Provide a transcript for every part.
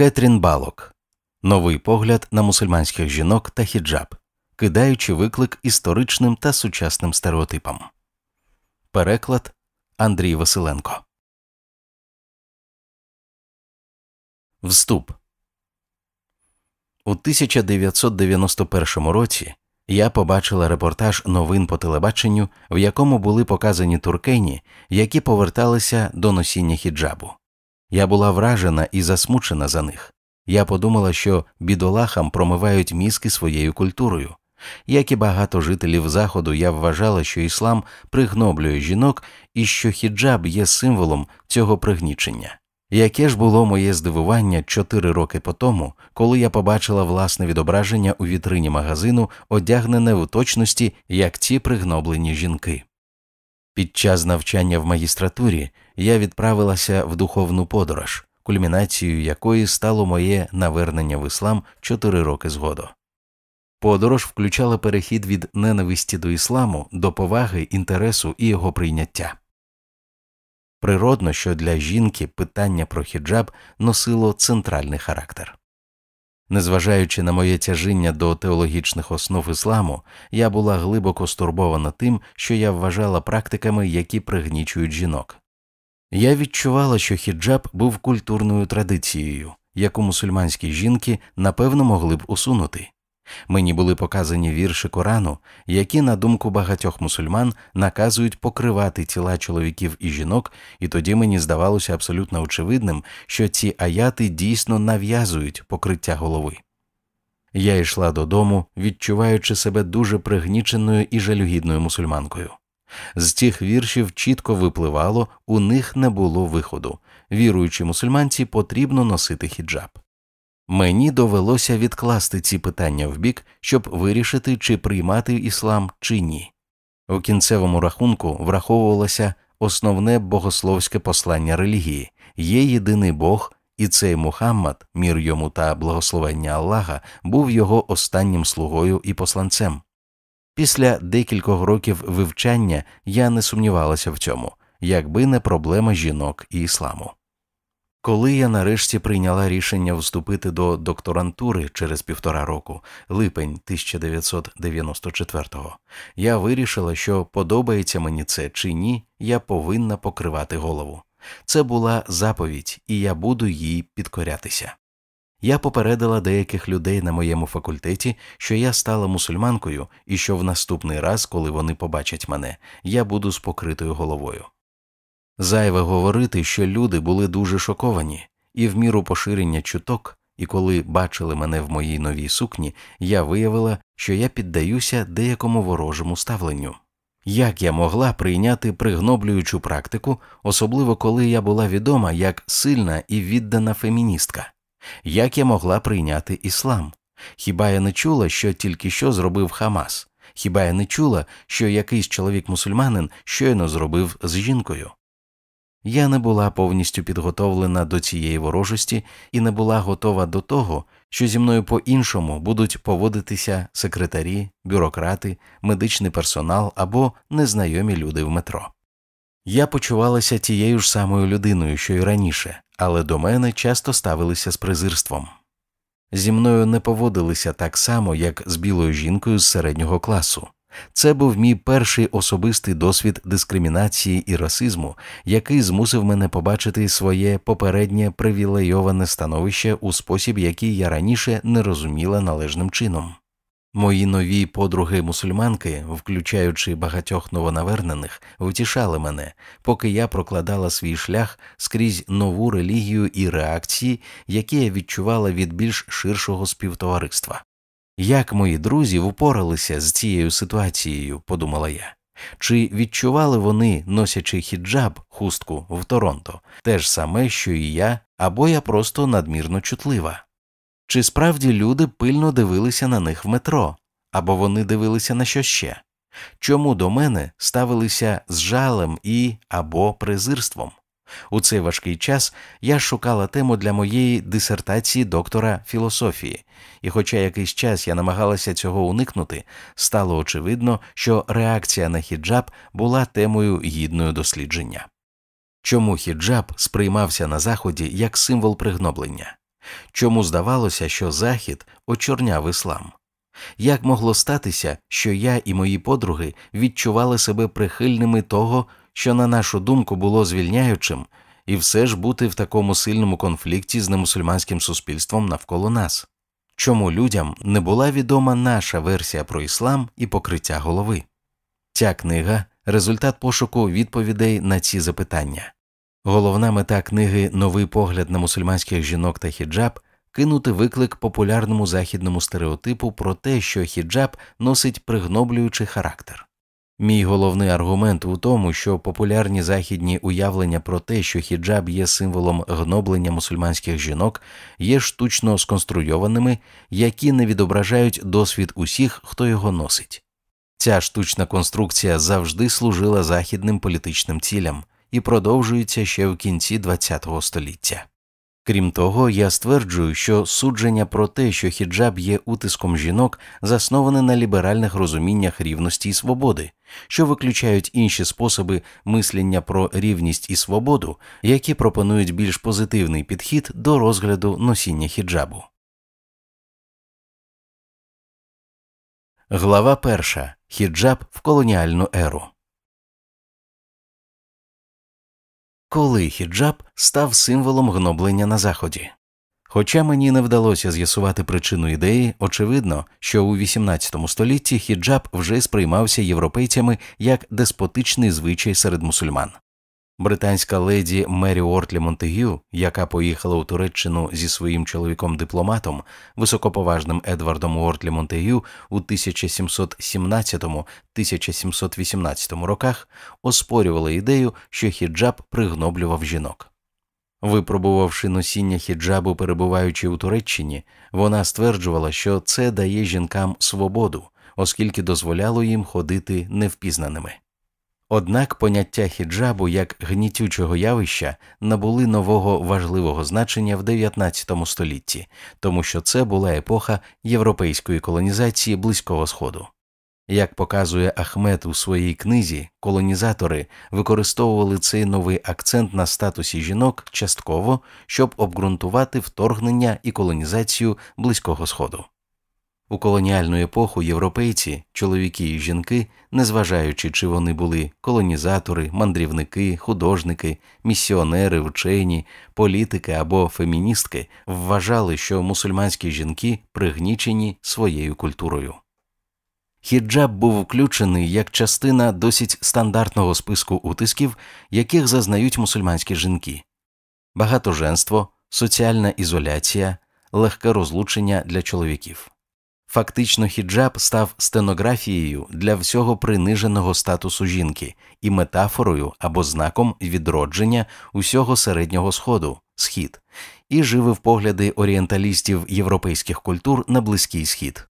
Кетрін Балок Новий погляд на мусульманських жінок та хіджаб, кидаючи виклик історичним та сучасним стереотипам. Переклад Андрій Василенко. Вступ у 1991 році я побачила репортаж новин по телебаченню, в якому були показані туркені, які поверталися до носіння хіджабу. Я була вражена і засмучена за них. Я подумала, що бідолахам промивають мізки своєю культурою. Як і багато жителів Заходу, я вважала, що іслам пригноблює жінок і що хіджаб є символом цього пригнічення. Яке ж було моє здивування чотири роки по тому, коли я побачила власне відображення у вітрині магазину, одягнене в точності, як ці пригноблені жінки. Під час навчання в магістратурі я відправилася в духовну подорож, кульмінацією якої стало моє навернення в іслам чотири роки згодом. Подорож включала перехід від ненависті до ісламу до поваги, інтересу і його прийняття. Природно, що для жінки питання про хіджаб носило центральний характер. Незважаючи на моє тяжіння до теологічних основ ісламу, я була глибоко стурбована тим, що я вважала практиками, які пригнічують жінок. Я відчувала, що хіджаб був культурною традицією, яку мусульманські жінки напевно могли б усунути. Мені були показані вірші Корану, які, на думку багатьох мусульман, наказують покривати тіла чоловіків і жінок, і тоді мені здавалося абсолютно очевидним, що ці аяти дійсно нав'язують покриття голови. Я йшла додому, відчуваючи себе дуже пригніченою і жалюгідною мусульманкою. З цих віршів чітко випливало, у них не було виходу. Віруючи мусульманці, потрібно носити хіджаб. Мені довелося відкласти ці питання вбік, щоб вирішити, чи приймати іслам чи ні. У кінцевому рахунку враховувалося основне богословське послання релігії є єдиний Бог, і цей Мухаммад, мір йому та благословення Аллаха, був його останнім слугою і посланцем. Після декількох років вивчання я не сумнівалася в цьому, якби не проблема жінок і ісламу. Коли я нарешті прийняла рішення вступити до докторантури через півтора року, липень 1994-го, я вирішила, що подобається мені це чи ні, я повинна покривати голову. Це була заповідь, і я буду їй підкорятися. Я попередила деяких людей на моєму факультеті, що я стала мусульманкою і що в наступний раз, коли вони побачать мене, я буду з покритою головою. Зайве говорити, що люди були дуже шоковані, і в міру поширення чуток, і коли бачили мене в моїй новій сукні, я виявила, що я піддаюся деякому ворожому ставленню. Як я могла прийняти пригноблюючу практику, особливо коли я була відома як сильна і віддана феміністка? Як я могла прийняти іслам? Хіба я не чула, що тільки що зробив Хамас? Хіба я не чула, що якийсь чоловік мусульманин щойно зробив з жінкою? Я не була повністю підготовлена до цієї ворожості і не була готова до того, що зі мною по іншому будуть поводитися секретарі, бюрократи, медичний персонал або незнайомі люди в метро. Я почувалася тією ж самою людиною, що й раніше, але до мене часто ставилися з презирством. Зі мною не поводилися так само, як з білою жінкою з середнього класу. Це був мій перший особистий досвід дискримінації і расизму, який змусив мене побачити своє попереднє привілейоване становище у спосіб, який я раніше не розуміла належним чином. Мої нові подруги мусульманки, включаючи багатьох новонавернених, втішали мене, поки я прокладала свій шлях скрізь нову релігію і реакції, які я відчувала від більш ширшого співтовариства. Як мої друзі впоралися з цією ситуацією, подумала я. Чи відчували вони, носячи хіджаб, хустку в Торонто, те ж саме, що і я, або я просто надмірно чутлива? Чи справді люди пильно дивилися на них в метро, або вони дивилися на що ще? Чому до мене ставилися з жалем і або презирством? У цей важкий час я шукала тему для моєї дисертації доктора філософії, і, хоча якийсь час я намагалася цього уникнути, стало очевидно, що реакція на хіджаб була темою гідною дослідження. Чому хіджаб сприймався на Заході як символ пригноблення? Чому здавалося, що Захід очорняв іслам? Як могло статися, що я і мої подруги відчували себе прихильними того, що, на нашу думку, було звільняючим, і все ж бути в такому сильному конфлікті з немусульманським суспільством навколо нас? Чому людям не була відома наша версія про іслам і покриття голови? Ця книга результат пошуку відповідей на ці запитання. Головна мета книги Новий погляд на мусульманських жінок та хіджаб кинути виклик популярному західному стереотипу про те, що хіджаб носить пригноблюючий характер. Мій головний аргумент у тому, що популярні західні уявлення про те, що хіджаб є символом гноблення мусульманських жінок, є штучно сконструйованими, які не відображають досвід усіх, хто його носить. Ця штучна конструкція завжди служила західним політичним цілям і продовжується ще в кінці ХХ століття. Крім того, я стверджую, що судження про те, що хіджаб є утиском жінок, засноване на ліберальних розуміннях рівності і свободи, що виключають інші способи мислення про рівність і свободу, які пропонують більш позитивний підхід до розгляду носіння хіджабу. Глава перша. Хіджаб в колоніальну еру. Коли хіджаб став символом гноблення на заході. Хоча мені не вдалося з'ясувати причину ідеї, очевидно, що у XVIII столітті хіджаб вже сприймався європейцями як деспотичний звичай серед мусульман. Британська леді Мері Ортлі Монтегю, яка поїхала у Туреччину зі своїм чоловіком дипломатом, високоповажним Едвардом Уортлі Монтегю у 1717-1718 роках, оспорювала ідею, що хіджаб пригноблював жінок. Випробувавши носіння хіджабу, перебуваючи у Туреччині, вона стверджувала, що це дає жінкам свободу, оскільки дозволяло їм ходити невпізнаними. Однак поняття хіджабу як гнітючого явища набули нового важливого значення в 19 столітті, тому що це була епоха європейської колонізації Близького Сходу. Як показує Ахмед у своїй книзі, колонізатори використовували цей новий акцент на статусі жінок частково, щоб обґрунтувати вторгнення і колонізацію Близького Сходу. У колоніальну епоху європейці, чоловіки і жінки, незважаючи чи вони були колонізатори, мандрівники, художники, місіонери, вчені, політики або феміністки, вважали, що мусульманські жінки пригнічені своєю культурою. Хіджаб був включений як частина досить стандартного списку утисків, яких зазнають мусульманські жінки, багатоженство, соціальна ізоляція, легке розлучення для чоловіків. Фактично, хіджаб став стенографією для всього приниженого статусу жінки і метафорою або знаком відродження усього середнього сходу, схід, і живив погляди орієнталістів європейських культур на близький схід.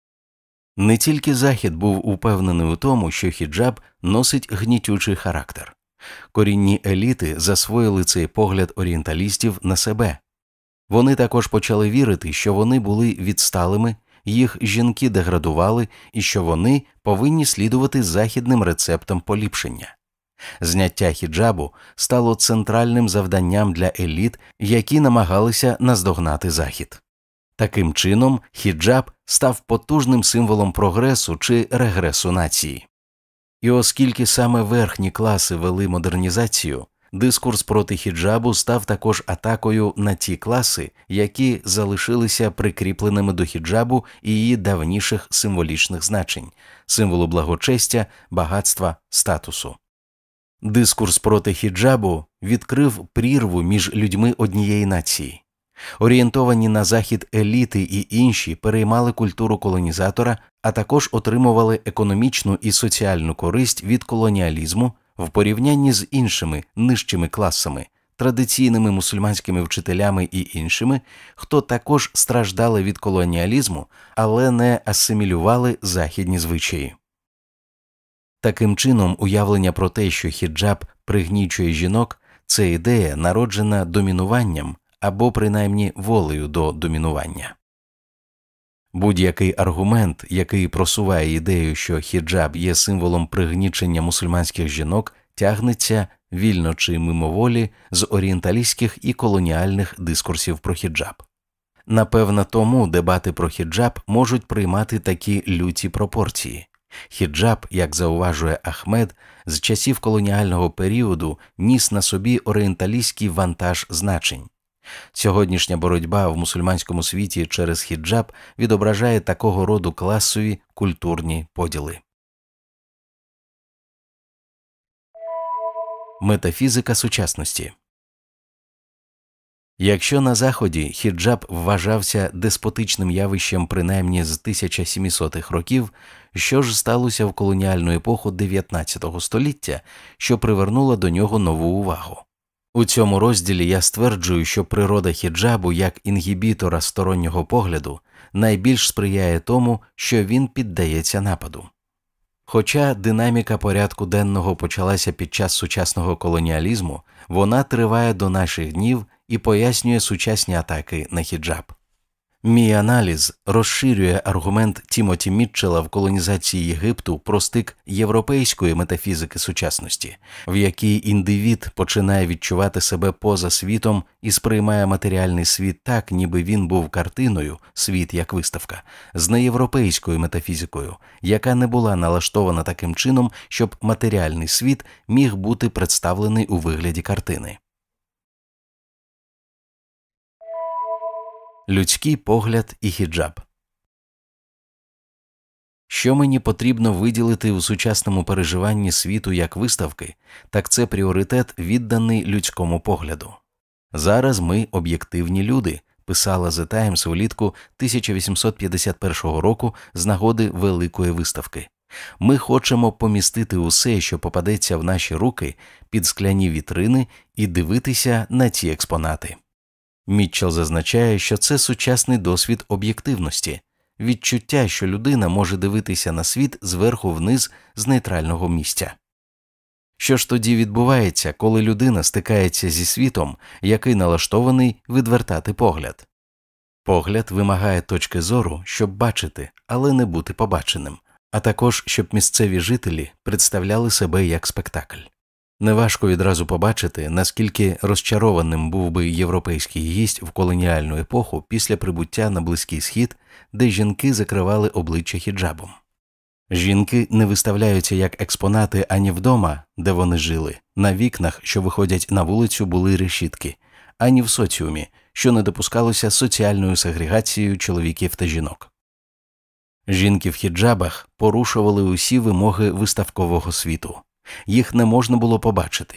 Не тільки Захід був упевнений у тому, що хіджаб носить гнітючий характер, корінні еліти засвоїли цей погляд орієнталістів на себе. Вони також почали вірити, що вони були відсталими їх жінки деградували і що вони повинні слідувати західним рецептам поліпшення. Зняття хіджабу стало центральним завданням для еліт, які намагалися наздогнати захід. Таким чином, хіджаб став потужним символом прогресу чи регресу нації. І оскільки саме верхні класи вели модернізацію, Дискурс проти хіджабу став також атакою на ті класи, які залишилися прикріпленими до хіджабу і її давніших символічних значень символу благочестя, багатства, статусу. Дискурс проти хіджабу відкрив прірву між людьми однієї нації. Орієнтовані на захід еліти і інші переймали культуру колонізатора, а також отримували економічну і соціальну користь від колоніалізму в порівнянні з іншими нижчими класами, традиційними мусульманськими вчителями і іншими, хто також страждали від колоніалізму, але не асимілювали західні звичаї. Таким чином, уявлення про те, що хіджаб пригнічує жінок, це ідея, народжена домінуванням або принаймні волею до домінування. Будь-який аргумент, який просуває ідею, що хіджаб є символом пригнічення мусульманських жінок, тягнеться вільно чи мимоволі з орієнталістських і колоніальних дискурсів про хіджаб. Напевно, тому дебати про хіджаб можуть приймати такі люті пропорції. Хіджаб, як зауважує Ахмед, з часів колоніального періоду ніс на собі орієнталістський вантаж значень. Сьогоднішня боротьба в мусульманському світі через хіджаб відображає такого роду класові культурні поділи. Метафізика сучасності Якщо на Заході хіджаб вважався деспотичним явищем принаймні з 1700-х років, що ж сталося в колоніальну епоху 19 століття, що привернуло до нього нову увагу. У цьому розділі я стверджую, що природа хіджабу як інгібітора стороннього погляду найбільш сприяє тому, що він піддається нападу. Хоча динаміка порядку денного почалася під час сучасного колоніалізму, вона триває до наших днів і пояснює сучасні атаки на хіджаб. Мій аналіз розширює аргумент Тімоті Мітчела в колонізації Єгипту про стик європейської метафізики сучасності, в якій індивід починає відчувати себе поза світом і сприймає матеріальний світ так, ніби він був картиною, світ як виставка, з неєвропейською метафізикою, яка не була налаштована таким чином, щоб матеріальний світ міг бути представлений у вигляді картини. Людський погляд і хіджаб. Що мені потрібно виділити у сучасному переживанні світу як виставки, так це пріоритет, відданий людському погляду. Зараз ми об'єктивні люди, писала The Times влітку 1851 року з нагоди великої виставки. Ми хочемо помістити усе, що попадеться в наші руки, під скляні вітрини і дивитися на ці експонати. Мітчел зазначає, що це сучасний досвід об'єктивності, відчуття, що людина може дивитися на світ зверху вниз з нейтрального місця. Що ж тоді відбувається, коли людина стикається зі світом, який налаштований відвертати погляд? Погляд вимагає точки зору, щоб бачити, але не бути побаченим, а також щоб місцеві жителі представляли себе як спектакль. Неважко відразу побачити, наскільки розчарованим був би європейський гість в колоніальну епоху після прибуття на Близький Схід, де жінки закривали обличчя хіджабом. Жінки не виставляються як експонати ані вдома, де вони жили, на вікнах, що виходять на вулицю, були решітки, ані в соціумі, що не допускалося соціальною сегрегацією чоловіків та жінок. Жінки в хіджабах порушували усі вимоги виставкового світу. Їх не можна було побачити.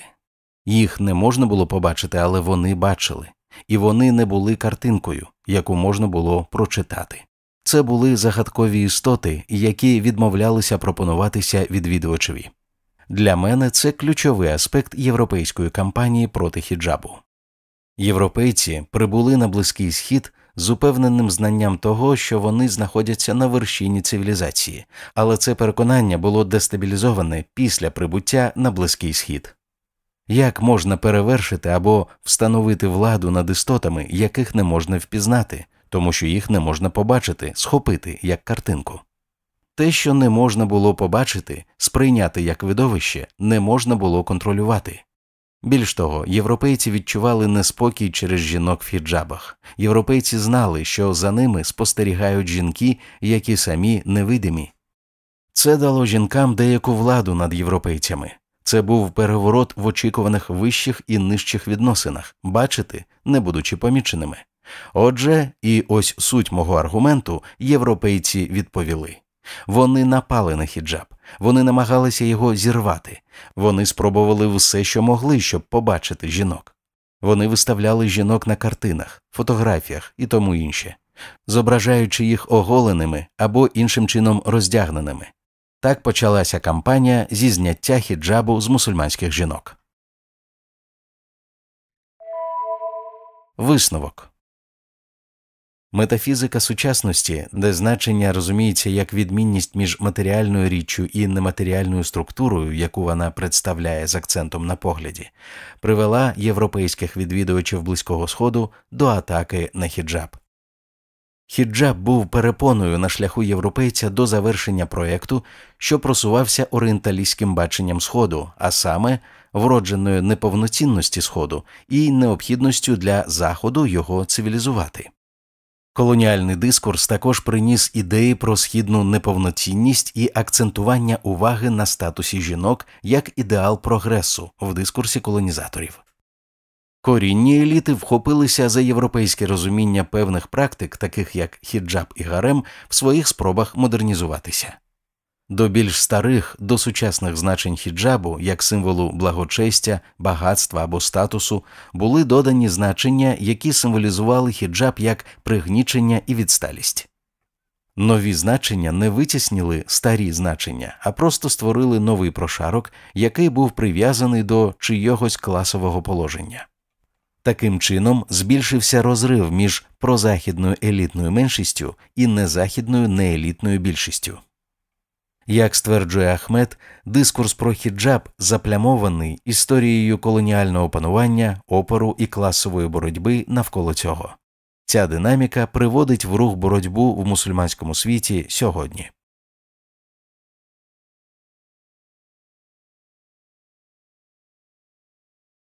Їх не можна було побачити, але вони бачили, і вони не були картинкою, яку можна було прочитати. Це були загадкові істоти, які відмовлялися пропонуватися відвідувачеві. Для мене це ключовий аспект європейської кампанії проти хіджабу. Європейці прибули на Близький Схід з упевненим знанням того, що вони знаходяться на вершині цивілізації, але це переконання було дестабілізоване після прибуття на Близький Схід. Як можна перевершити або встановити владу над істотами, яких не можна впізнати, тому що їх не можна побачити, схопити як картинку? Те, що не можна було побачити, сприйняти як видовище, не можна було контролювати. Більш того, європейці відчували неспокій через жінок в хіджабах. Європейці знали, що за ними спостерігають жінки, які самі невидимі. Це дало жінкам деяку владу над європейцями. Це був переворот в очікуваних вищих і нижчих відносинах, бачити, не будучи поміченими. Отже, і ось суть мого аргументу європейці відповіли. Вони напали на хіджаб, вони намагалися його зірвати, вони спробували все, що могли, щоб побачити жінок. Вони виставляли жінок на картинах, фотографіях і тому інше, зображаючи їх оголеними або іншим чином роздягненими. Так почалася кампанія зі зняття хіджабу з мусульманських жінок. Висновок Метафізика сучасності, де значення розуміється як відмінність між матеріальною річчю і нематеріальною структурою, яку вона представляє з акцентом на погляді, привела європейських відвідувачів Близького Сходу до атаки на хіджаб. Хіджаб був перепоною на шляху європейця до завершення проєкту, що просувався орієнталістським баченням Сходу, а саме вродженою неповноцінності Сходу і необхідністю для Заходу його цивілізувати. Колоніальний дискурс також приніс ідеї про східну неповноцінність і акцентування уваги на статусі жінок як ідеал прогресу в дискурсі колонізаторів. Корінні еліти вхопилися за європейське розуміння певних практик, таких як хіджаб і гарем, в своїх спробах модернізуватися. До більш старих, до сучасних значень хіджабу, як символу благочестя, багатства або статусу, були додані значення, які символізували хіджаб як пригнічення і відсталість. Нові значення не витіснили старі значення, а просто створили новий прошарок, який був прив'язаний до чийогось класового положення. Таким чином збільшився розрив між прозахідною елітною меншістю і незахідною неелітною більшістю. Як стверджує Ахмед, дискурс про хіджаб заплямований історією колоніального панування, опору і класової боротьби навколо цього. Ця динаміка приводить в рух боротьбу в мусульманському світі сьогодні.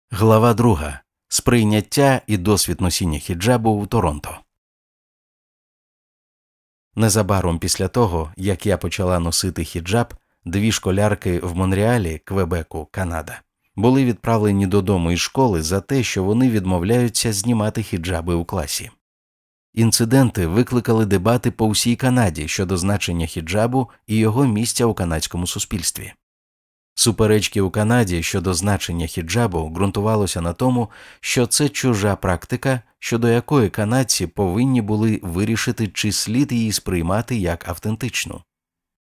Глава 2. Сприйняття і досвід носіння хіджабу в Торонто. Незабаром після того, як я почала носити хіджаб, дві школярки в Монреалі, Квебеку, Канада, були відправлені додому із школи за те, що вони відмовляються знімати хіджаби у класі. Інциденти викликали дебати по всій Канаді щодо значення хіджабу і його місця у канадському суспільстві. Суперечки у Канаді щодо значення хіджабу ґрунтувалося на тому, що це чужа практика, щодо якої канадці повинні були вирішити, чи слід її сприймати як автентичну.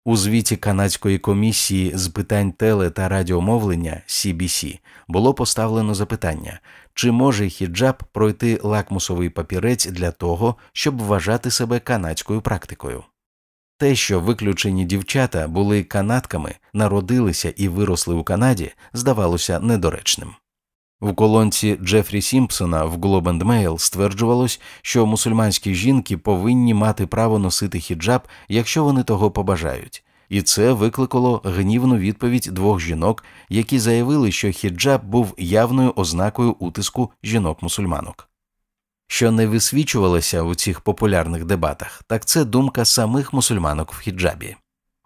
У звіті канадської комісії з питань теле та радіомовлення CBC було поставлено запитання, чи може хіджаб пройти лакмусовий папірець для того, щоб вважати себе канадською практикою. Те, що виключені дівчата були канадками, народилися і виросли у Канаді, здавалося недоречним. В колонці Джефрі Сімпсона в Globe and Mail стверджувалось, що мусульманські жінки повинні мати право носити хіджаб, якщо вони того побажають, і це викликало гнівну відповідь двох жінок, які заявили, що хіджаб був явною ознакою утиску жінок-мусульманок. Що не висвічувалося у цих популярних дебатах, так це думка самих мусульманок в хіджабі.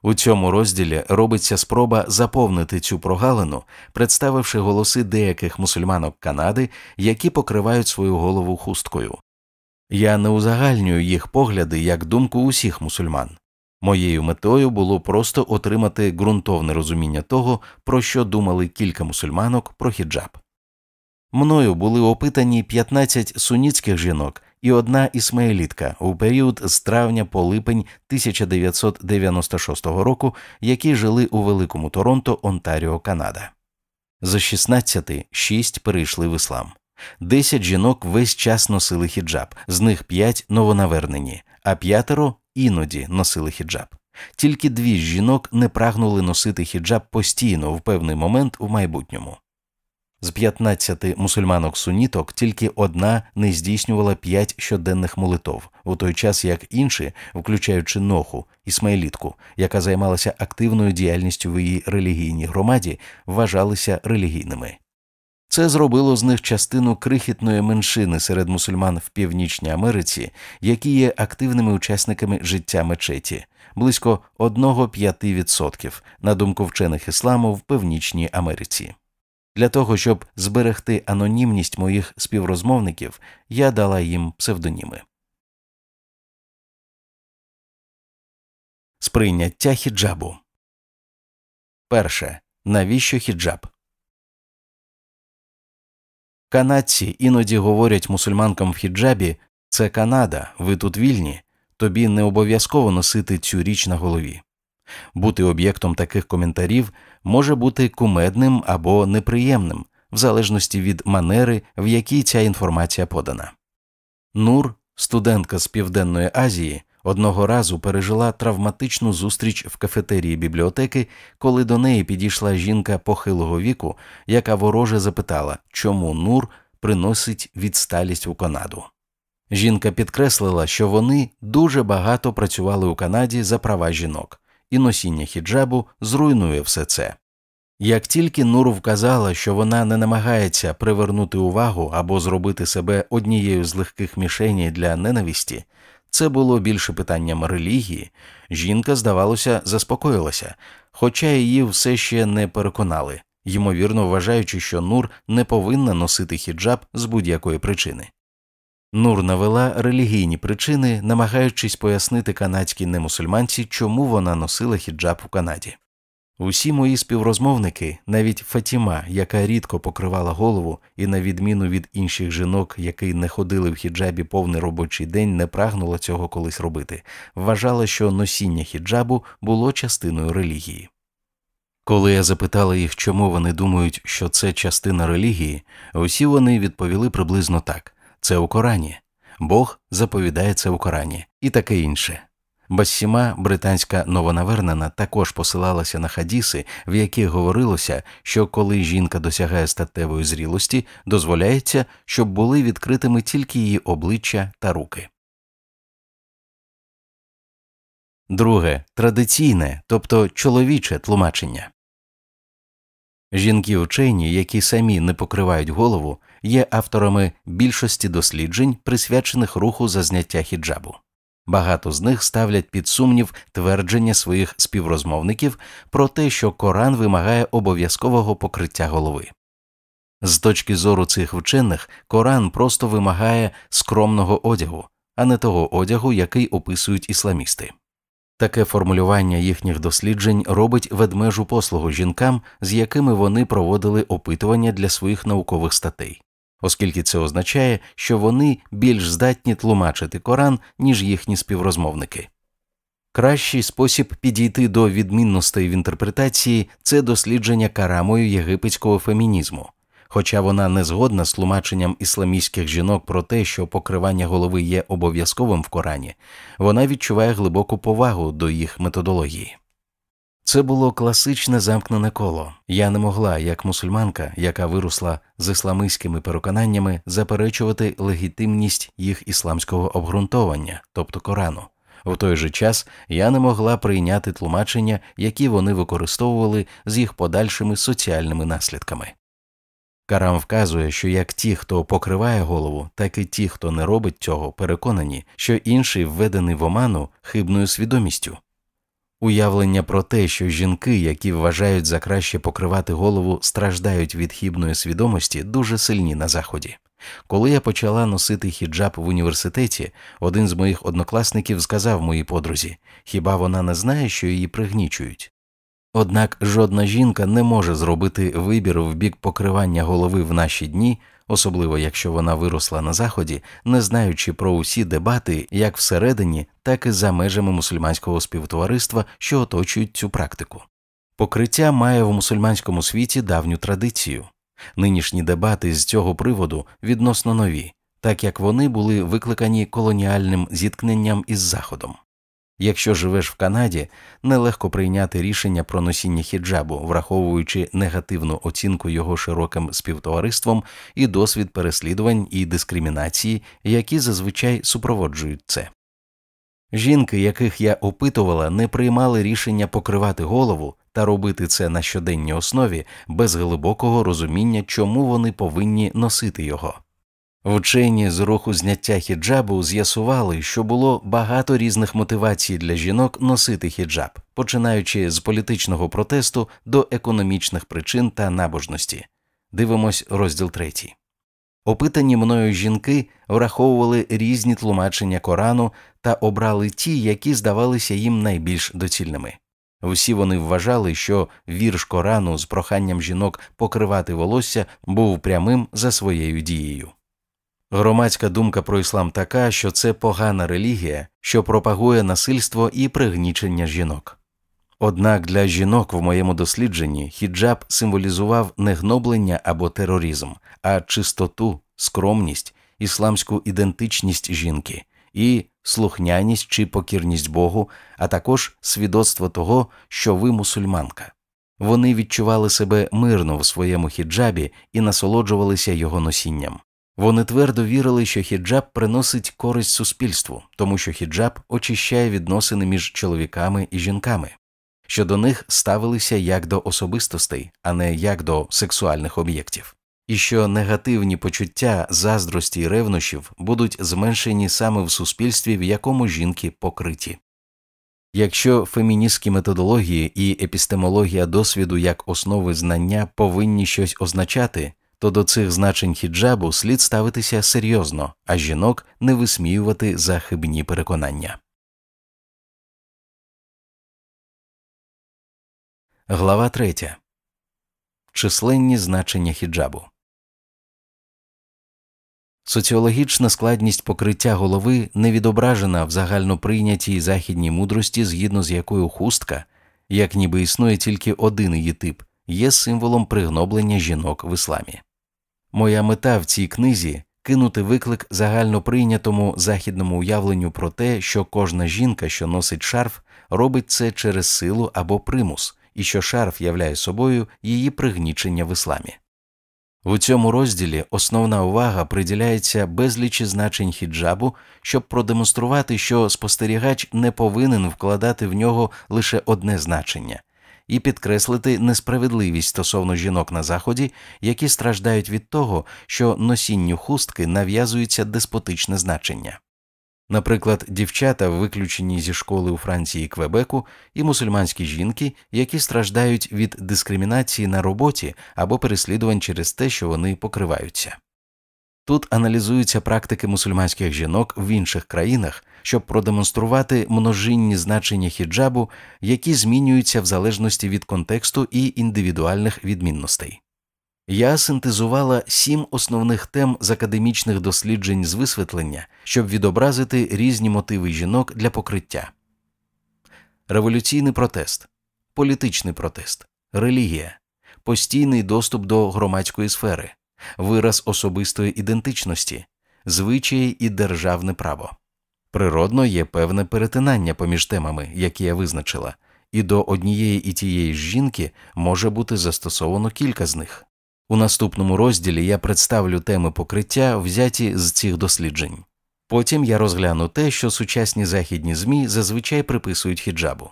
У цьому розділі робиться спроба заповнити цю прогалину, представивши голоси деяких мусульманок Канади, які покривають свою голову хусткою. Я не узагальнюю їх погляди як думку усіх мусульман. Моєю метою було просто отримати ґрунтовне розуміння того, про що думали кілька мусульманок про хіджаб. Мною були опитані 15 суніцьких жінок і одна ісмаїлітка у період з травня по липень 1996 року, які жили у Великому Торонто, Онтаріо, Канада. З 16 6 перейшли в іслам. 10 жінок весь час носили хіджаб, з них 5 новонавернені, а п'ятеро іноді носили хіджаб. Тільки дві жінок не прагнули носити хіджаб постійно в певний момент у майбутньому. З 15 мусульманок суніток тільки одна не здійснювала п'ять щоденних молитов, у той час як інші, включаючи ноху ісмаїлітку, яка займалася активною діяльністю в її релігійній громаді, вважалися релігійними. Це зробило з них частину крихітної меншини серед мусульман в Північній Америці, які є активними учасниками життя мечеті, близько 1-5% на думку вчених ісламу в Північній Америці. Для того, щоб зберегти анонімність моїх співрозмовників, я дала їм псевдоніми. Сприйняття хіджабу. Перше. Навіщо хіджаб? Канадці іноді говорять мусульманкам в хіджабі це Канада, ви тут вільні, тобі не обов'язково носити цю річ на голові. Бути об'єктом таких коментарів може бути кумедним або неприємним, в залежності від манери, в якій ця інформація подана. Нур, студентка з Південної Азії, одного разу пережила травматичну зустріч в кафетерії бібліотеки, коли до неї підійшла жінка похилого віку, яка вороже запитала, чому Нур приносить відсталість у Канаду. Жінка підкреслила, що вони дуже багато працювали у Канаді за права жінок і носіння хіджабу зруйнує все це. Як тільки Нуру вказала, що вона не намагається привернути увагу або зробити себе однією з легких мішеней для ненависті, це було більше питанням релігії, жінка, здавалося, заспокоїлася, хоча її все ще не переконали, ймовірно вважаючи, що Нур не повинна носити хіджаб з будь-якої причини. Нур навела релігійні причини, намагаючись пояснити канадській немусульманці, чому вона носила хіджаб у Канаді. Усі мої співрозмовники, навіть Фатіма, яка рідко покривала голову, і, на відміну від інших жінок, які не ходили в хіджабі повний робочий день, не прагнула цього колись робити, вважала, що носіння хіджабу було частиною релігії. Коли я запитала їх, чому вони думають, що це частина релігії, усі вони відповіли приблизно так це у Корані, Бог заповідає це у Корані і таке інше. Бассіма, британська новонавернена, також посилалася на хадіси, в яких говорилося, що коли жінка досягає статевої зрілості, дозволяється, щоб були відкритими тільки її обличчя та руки. Друге традиційне, тобто чоловіче тлумачення. Жінки учені, які самі не покривають голову, є авторами більшості досліджень, присвячених руху за зняття хіджабу. Багато з них ставлять під сумнів твердження своїх співрозмовників про те, що Коран вимагає обов'язкового покриття голови. З точки зору цих вчених, Коран просто вимагає скромного одягу, а не того одягу, який описують ісламісти. Таке формулювання їхніх досліджень робить ведмежу послугу жінкам, з якими вони проводили опитування для своїх наукових статей оскільки це означає, що вони більш здатні тлумачити Коран, ніж їхні співрозмовники. Кращий спосіб підійти до відмінностей в інтерпретації це дослідження карамою єгипетського фемінізму. Хоча вона не згодна з тлумаченням ісламістських жінок про те, що покривання голови є обов'язковим в Корані, вона відчуває глибоку повагу до їх методології. Це було класичне замкнене коло. Я не могла, як мусульманка, яка виросла з ісламистськими переконаннями, заперечувати легітимність їх ісламського обґрунтовання, тобто Корану. В той же час я не могла прийняти тлумачення, які вони використовували з їх подальшими соціальними наслідками. Карам вказує, що як ті, хто покриває голову, так і ті, хто не робить цього, переконані, що інший введений в оману хибною свідомістю. Уявлення про те, що жінки, які вважають за краще покривати голову, страждають від хібної свідомості, дуже сильні на заході. Коли я почала носити хіджаб в університеті, один з моїх однокласників сказав моїй подрузі хіба вона не знає, що її пригнічують? Однак жодна жінка не може зробити вибір в бік покривання голови в наші дні, особливо якщо вона виросла на заході, не знаючи про усі дебати як всередині, так і за межами мусульманського співтовариства, що оточують цю практику. Покриття має в мусульманському світі давню традицію. Нинішні дебати з цього приводу відносно нові, так як вони були викликані колоніальним зіткненням із Заходом. Якщо живеш в Канаді, нелегко прийняти рішення про носіння хіджабу, враховуючи негативну оцінку його широким співтовариством і досвід переслідувань і дискримінації, які зазвичай супроводжують це. Жінки, яких я опитувала, не приймали рішення покривати голову та робити це на щоденній основі без глибокого розуміння, чому вони повинні носити його. Вчені з руху зняття хіджабу з'ясували, що було багато різних мотивацій для жінок носити хіджаб, починаючи з політичного протесту до економічних причин та набожності. Дивимось розділ третій. Опитані мною жінки враховували різні тлумачення Корану та обрали ті, які здавалися їм найбільш доцільними. Всі вони вважали, що вірш Корану з проханням жінок покривати волосся був прямим за своєю дією. Громадська думка про іслам така, що це погана релігія, що пропагує насильство і пригнічення жінок. Однак для жінок в моєму дослідженні хіджаб символізував не гноблення або тероризм, а чистоту, скромність, ісламську ідентичність жінки і слухняність чи покірність Богу, а також свідоцтво того, що ви мусульманка. Вони відчували себе мирно в своєму хіджабі і насолоджувалися його носінням. Вони твердо вірили, що хіджаб приносить користь суспільству, тому що хіджаб очищає відносини між чоловіками і жінками, що до них ставилися як до особистостей, а не як до сексуальних об'єктів. і що негативні почуття заздрості і ревнощів будуть зменшені саме в суспільстві, в якому жінки покриті. Якщо феміністські методології і епістемологія досвіду як основи знання повинні щось означати, то до цих значень хіджабу слід ставитися серйозно, а жінок не висміювати за хибні переконання. Глава 3. Численні значення хіджабу Соціологічна складність покриття голови не відображена в загальноприйнятій західній мудрості, згідно з якою хустка, як ніби існує тільки один її тип, є символом пригноблення жінок в ісламі. Моя мета в цій книзі кинути виклик загальноприйнятому західному уявленню про те, що кожна жінка, що носить шарф, робить це через силу або примус, і що шарф являє собою її пригнічення в ісламі. У цьому розділі основна увага приділяється безлічі значень хіджабу, щоб продемонструвати, що спостерігач не повинен вкладати в нього лише одне значення, і підкреслити несправедливість стосовно жінок на заході, які страждають від того, що носінню хустки нав'язується деспотичне значення. Наприклад, дівчата, виключені зі школи у Франції і Квебеку, і мусульманські жінки, які страждають від дискримінації на роботі або переслідувань через те, що вони покриваються. Тут аналізуються практики мусульманських жінок в інших країнах, щоб продемонструвати множинні значення хіджабу, які змінюються в залежності від контексту і індивідуальних відмінностей. Я синтезувала сім основних тем з академічних досліджень з висвітлення, щоб відобразити різні мотиви жінок для покриття революційний протест, політичний протест, релігія, постійний доступ до громадської сфери, вираз особистої ідентичності, звичаї і державне право. Природно є певне перетинання поміж темами, які я визначила, і до однієї і тієї ж жінки може бути застосовано кілька з них. У наступному розділі я представлю теми покриття, взяті з цих досліджень. Потім я розгляну те, що сучасні західні ЗМІ зазвичай приписують хіджабу.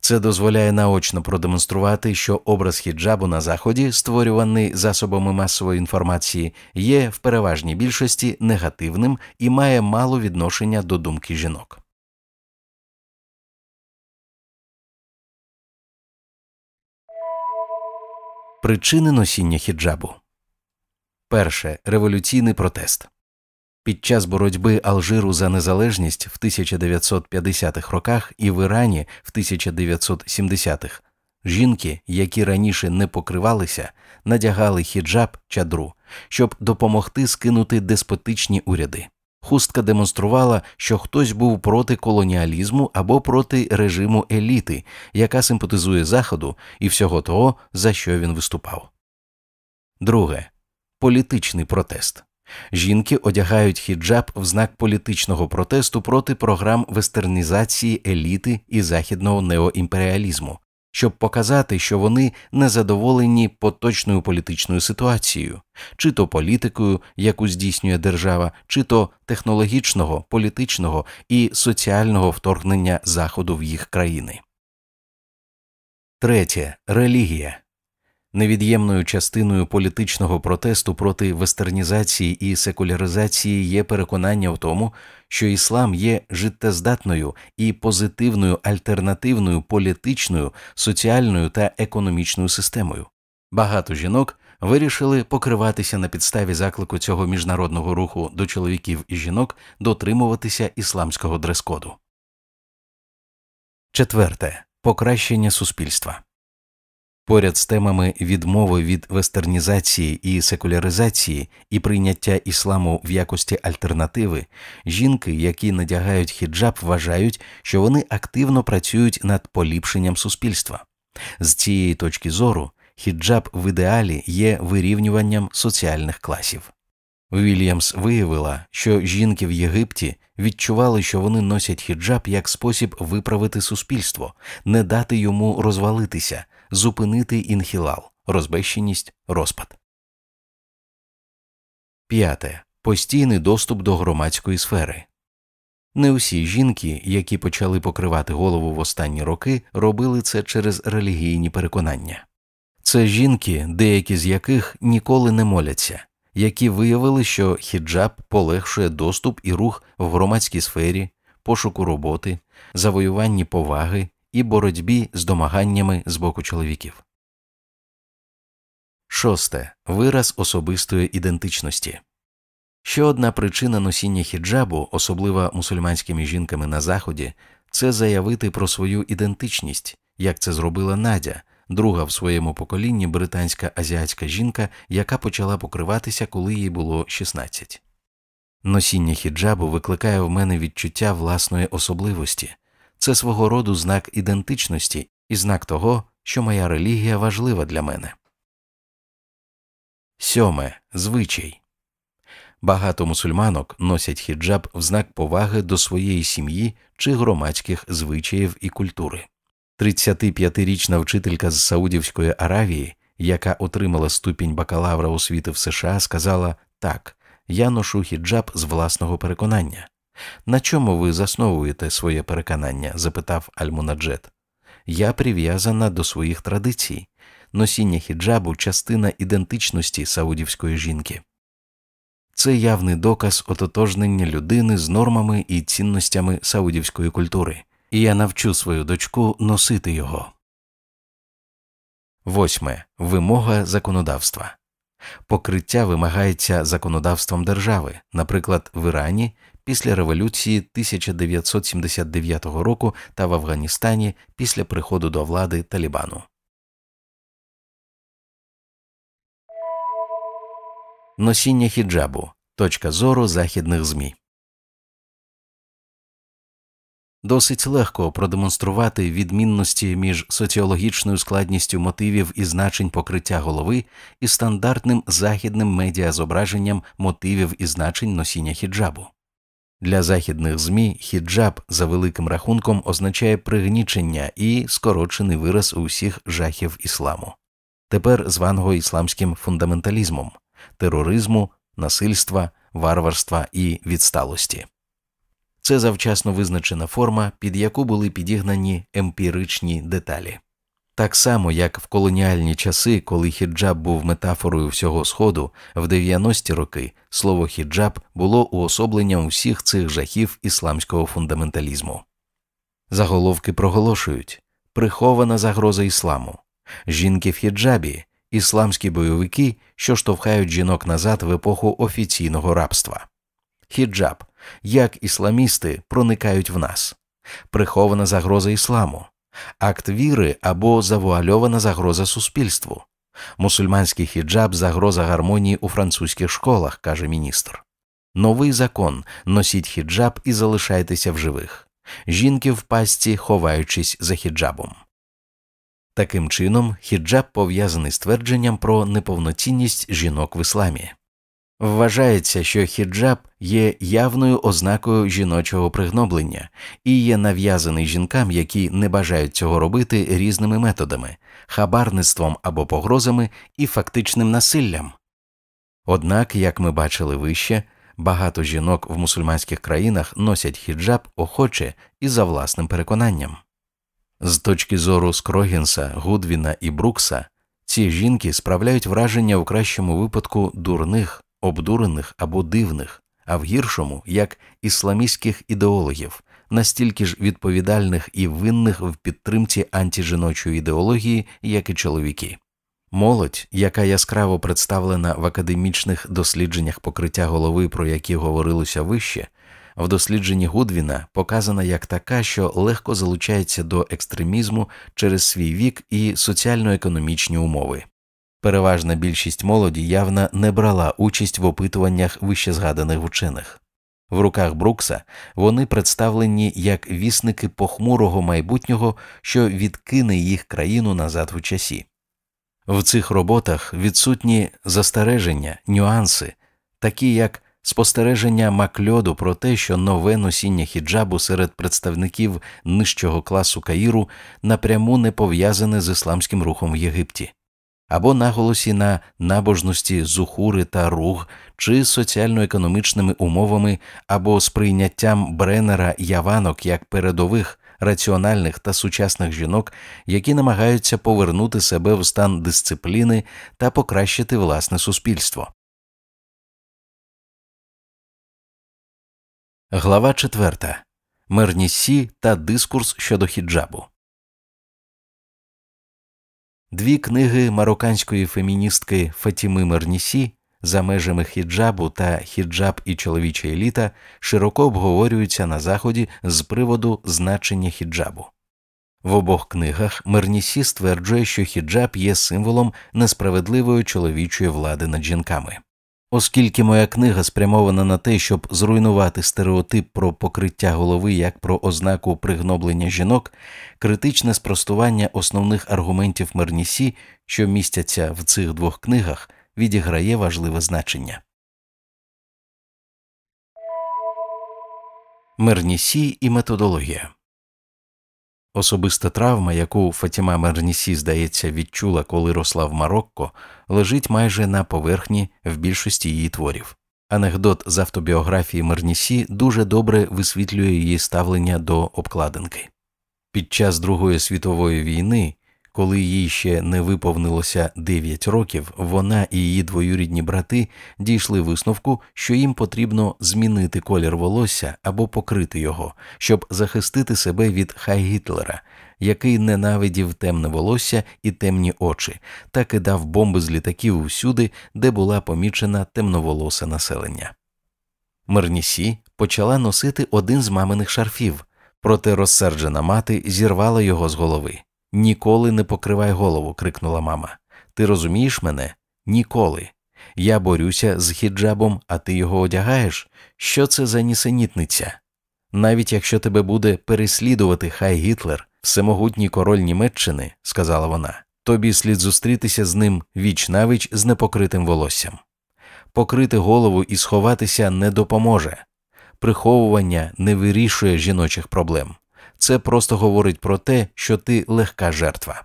Це дозволяє наочно продемонструвати, що образ хіджабу на заході, створюваний засобами масової інформації, є в переважній більшості негативним і має мало відношення до думки жінок. Причини носіння хіджабу. Перше. Революційний протест під час боротьби Алжиру за незалежність в 1950-х роках і в Ірані в 1970-х жінки, які раніше не покривалися, надягали хіджаб чадру, щоб допомогти скинути деспотичні уряди. Хустка демонструвала, що хтось був проти колоніалізму або проти режиму еліти, яка симпатизує Заходу і всього того, за що він виступав. Друге політичний протест. Жінки одягають хіджаб в знак політичного протесту проти програм вестернізації еліти і західного неоімперіалізму, щоб показати, що вони незадоволені поточною політичною ситуацією, чи то політикою, яку здійснює держава, чи то технологічного, політичного і соціального вторгнення Заходу в їх країни. Третє релігія. Невід'ємною частиною політичного протесту проти вестернізації і секуляризації є переконання в тому, що іслам є життєздатною і позитивною альтернативною політичною, соціальною та економічною системою. Багато жінок вирішили покриватися на підставі заклику цього міжнародного руху до чоловіків і жінок дотримуватися ісламського дрес-коду. Четверте покращення суспільства. Поряд з темами відмови від вестернізації і секуляризації і прийняття ісламу в якості альтернативи, жінки, які надягають хіджаб, вважають, що вони активно працюють над поліпшенням суспільства. З цієї точки зору хіджаб в ідеалі є вирівнюванням соціальних класів. Вільямс виявила, що жінки в Єгипті відчували, що вони носять хіджаб як спосіб виправити суспільство, не дати йому розвалитися зупинити інхілал, розбещеність, розпад. П'яте. Постійний доступ до громадської сфери. Не усі жінки, які почали покривати голову в останні роки, робили це через релігійні переконання. Це жінки, деякі з яких ніколи не моляться, які виявили, що хіджаб полегшує доступ і рух в громадській сфері, пошуку роботи, завоюванні поваги і боротьбі з домаганнями з боку чоловіків. Шосте вираз особистої ідентичності. Ще одна причина носіння хіджабу, особливо мусульманськими жінками на заході, це заявити про свою ідентичність, як це зробила Надя, друга в своєму поколінні британська азіатська жінка, яка почала покриватися, коли їй було 16. Носіння хіджабу викликає в мене відчуття власної особливості, це свого роду знак ідентичності і знак того, що моя релігія важлива для мене. Сьоме звичай. Багато мусульманок носять хіджаб в знак поваги до своєї сім'ї чи громадських звичаїв і культури. 35-річна вчителька з Саудівської Аравії, яка отримала ступінь бакалавра освіти в США, сказала так, я ношу хіджаб з власного переконання. На чому ви засновуєте своє переконання? запитав Аль-Мунаджет. Я прив'язана до своїх традицій. Носіння хіджабу частина ідентичності саудівської жінки. Це явний доказ ототожнення людини з нормами і цінностями саудівської культури, і я навчу свою дочку носити його. Восьме вимога законодавства. Покриття вимагається законодавством держави, наприклад, в Ірані після революції 1979 року та в Афганістані після приходу до влади Талібану. Носіння хіджабу. Точка зору західних ЗМІ. Досить легко продемонструвати відмінності між соціологічною складністю мотивів і значень покриття голови і стандартним західним медіазображенням мотивів і значень носіння хіджабу. Для західних ЗМІ хіджаб за великим рахунком означає пригнічення і скорочений вираз усіх жахів ісламу, тепер званого ісламським фундаменталізмом, тероризму, насильства, варварства і відсталості. Це завчасно визначена форма, під яку були підігнані емпіричні деталі. Так само, як в колоніальні часи, коли хіджаб був метафорою всього Сходу, в 90-ті роки слово хіджаб було уособленням усіх цих жахів ісламського фундаменталізму. Заголовки проголошують прихована загроза ісламу, жінки в хіджабі, ісламські бойовики, що штовхають жінок назад в епоху офіційного рабства. Хіджаб як ісламісти проникають в нас, прихована загроза ісламу, акт віри або завуальована загроза суспільству, мусульманський хіджаб загроза гармонії у французьких школах, каже міністр. Новий закон носіть хіджаб і залишайтеся в живих. Жінки в пастці, ховаючись за хіджабом. Таким чином, хіджаб пов'язаний з твердженням про неповноцінність жінок в ісламі. Вважається, що хіджаб є явною ознакою жіночого пригноблення і є нав'язаний жінкам, які не бажають цього робити різними методами, хабарництвом або погрозами і фактичним насиллям. Однак, як ми бачили вище, багато жінок в мусульманських країнах носять хіджаб охоче і за власним переконанням. З точки зору Скрогінса, Гудвіна і Брукса, ці жінки справляють враження у кращому випадку дурних обдурених або дивних, а в гіршому як ісламістських ідеологів, настільки ж відповідальних і винних в підтримці антижіночої ідеології, як і чоловіки. Молодь, яка яскраво представлена в академічних дослідженнях покриття голови, про які говорилося вище, в дослідженні Гудвіна показана як така, що легко залучається до екстремізму через свій вік і соціально-економічні умови. Переважна більшість молоді явно не брала участь в опитуваннях вищезгаданих вчених. В руках Брукса вони представлені як вісники похмурого майбутнього, що відкине їх країну назад у часі. В цих роботах відсутні застереження, нюанси, такі як спостереження Макльоду про те, що нове носіння хіджабу серед представників нижчого класу Каїру напряму не пов'язане з ісламським рухом в Єгипті або наголосі на набожності зухури та руг чи соціально-економічними умовами або сприйняттям бренера яванок як передових, раціональних та сучасних жінок, які намагаються повернути себе в стан дисципліни та покращити власне суспільство. Глава 4. Мернісі та дискурс щодо хіджабу. Дві книги марокканської феміністки Фатіми Мернісі за межами хіджабу та хіджаб і чоловіча еліта широко обговорюються на заході з приводу значення хіджабу. В обох книгах Мернісі стверджує, що хіджаб є символом несправедливої чоловічої влади над жінками. Оскільки моя книга спрямована на те, щоб зруйнувати стереотип про покриття голови як про ознаку пригноблення жінок, критичне спростування основних аргументів Мернісі, що містяться в цих двох книгах, відіграє важливе значення. Мернісі і методологія Особиста травма, яку Фатіма Мернісі, здається, відчула, коли росла в Марокко, лежить майже на поверхні в більшості її творів. Анекдот з автобіографії Мернісі дуже добре висвітлює її ставлення до обкладинки. Під час Другої світової війни коли їй ще не виповнилося 9 років, вона і її двоюрідні брати дійшли висновку, що їм потрібно змінити колір волосся або покрити його, щоб захистити себе від Хай Гітлера, який ненавидів темне волосся і темні очі, та кидав бомби з літаків усюди, де була помічена темноволосе населення. Мернісі почала носити один з маминих шарфів, проте розсерджена мати зірвала його з голови. Ніколи не покривай голову, крикнула мама. Ти розумієш мене? Ніколи. Я борюся з хіджабом, а ти його одягаєш? Що це за нісенітниця? Навіть якщо тебе буде переслідувати хай Гітлер, всемогутній король Німеччини, сказала вона, тобі слід зустрітися з ним віч навіч з непокритим волоссям. Покрити голову і сховатися не допоможе. Приховування не вирішує жіночих проблем це просто говорить про те, що ти легка жертва.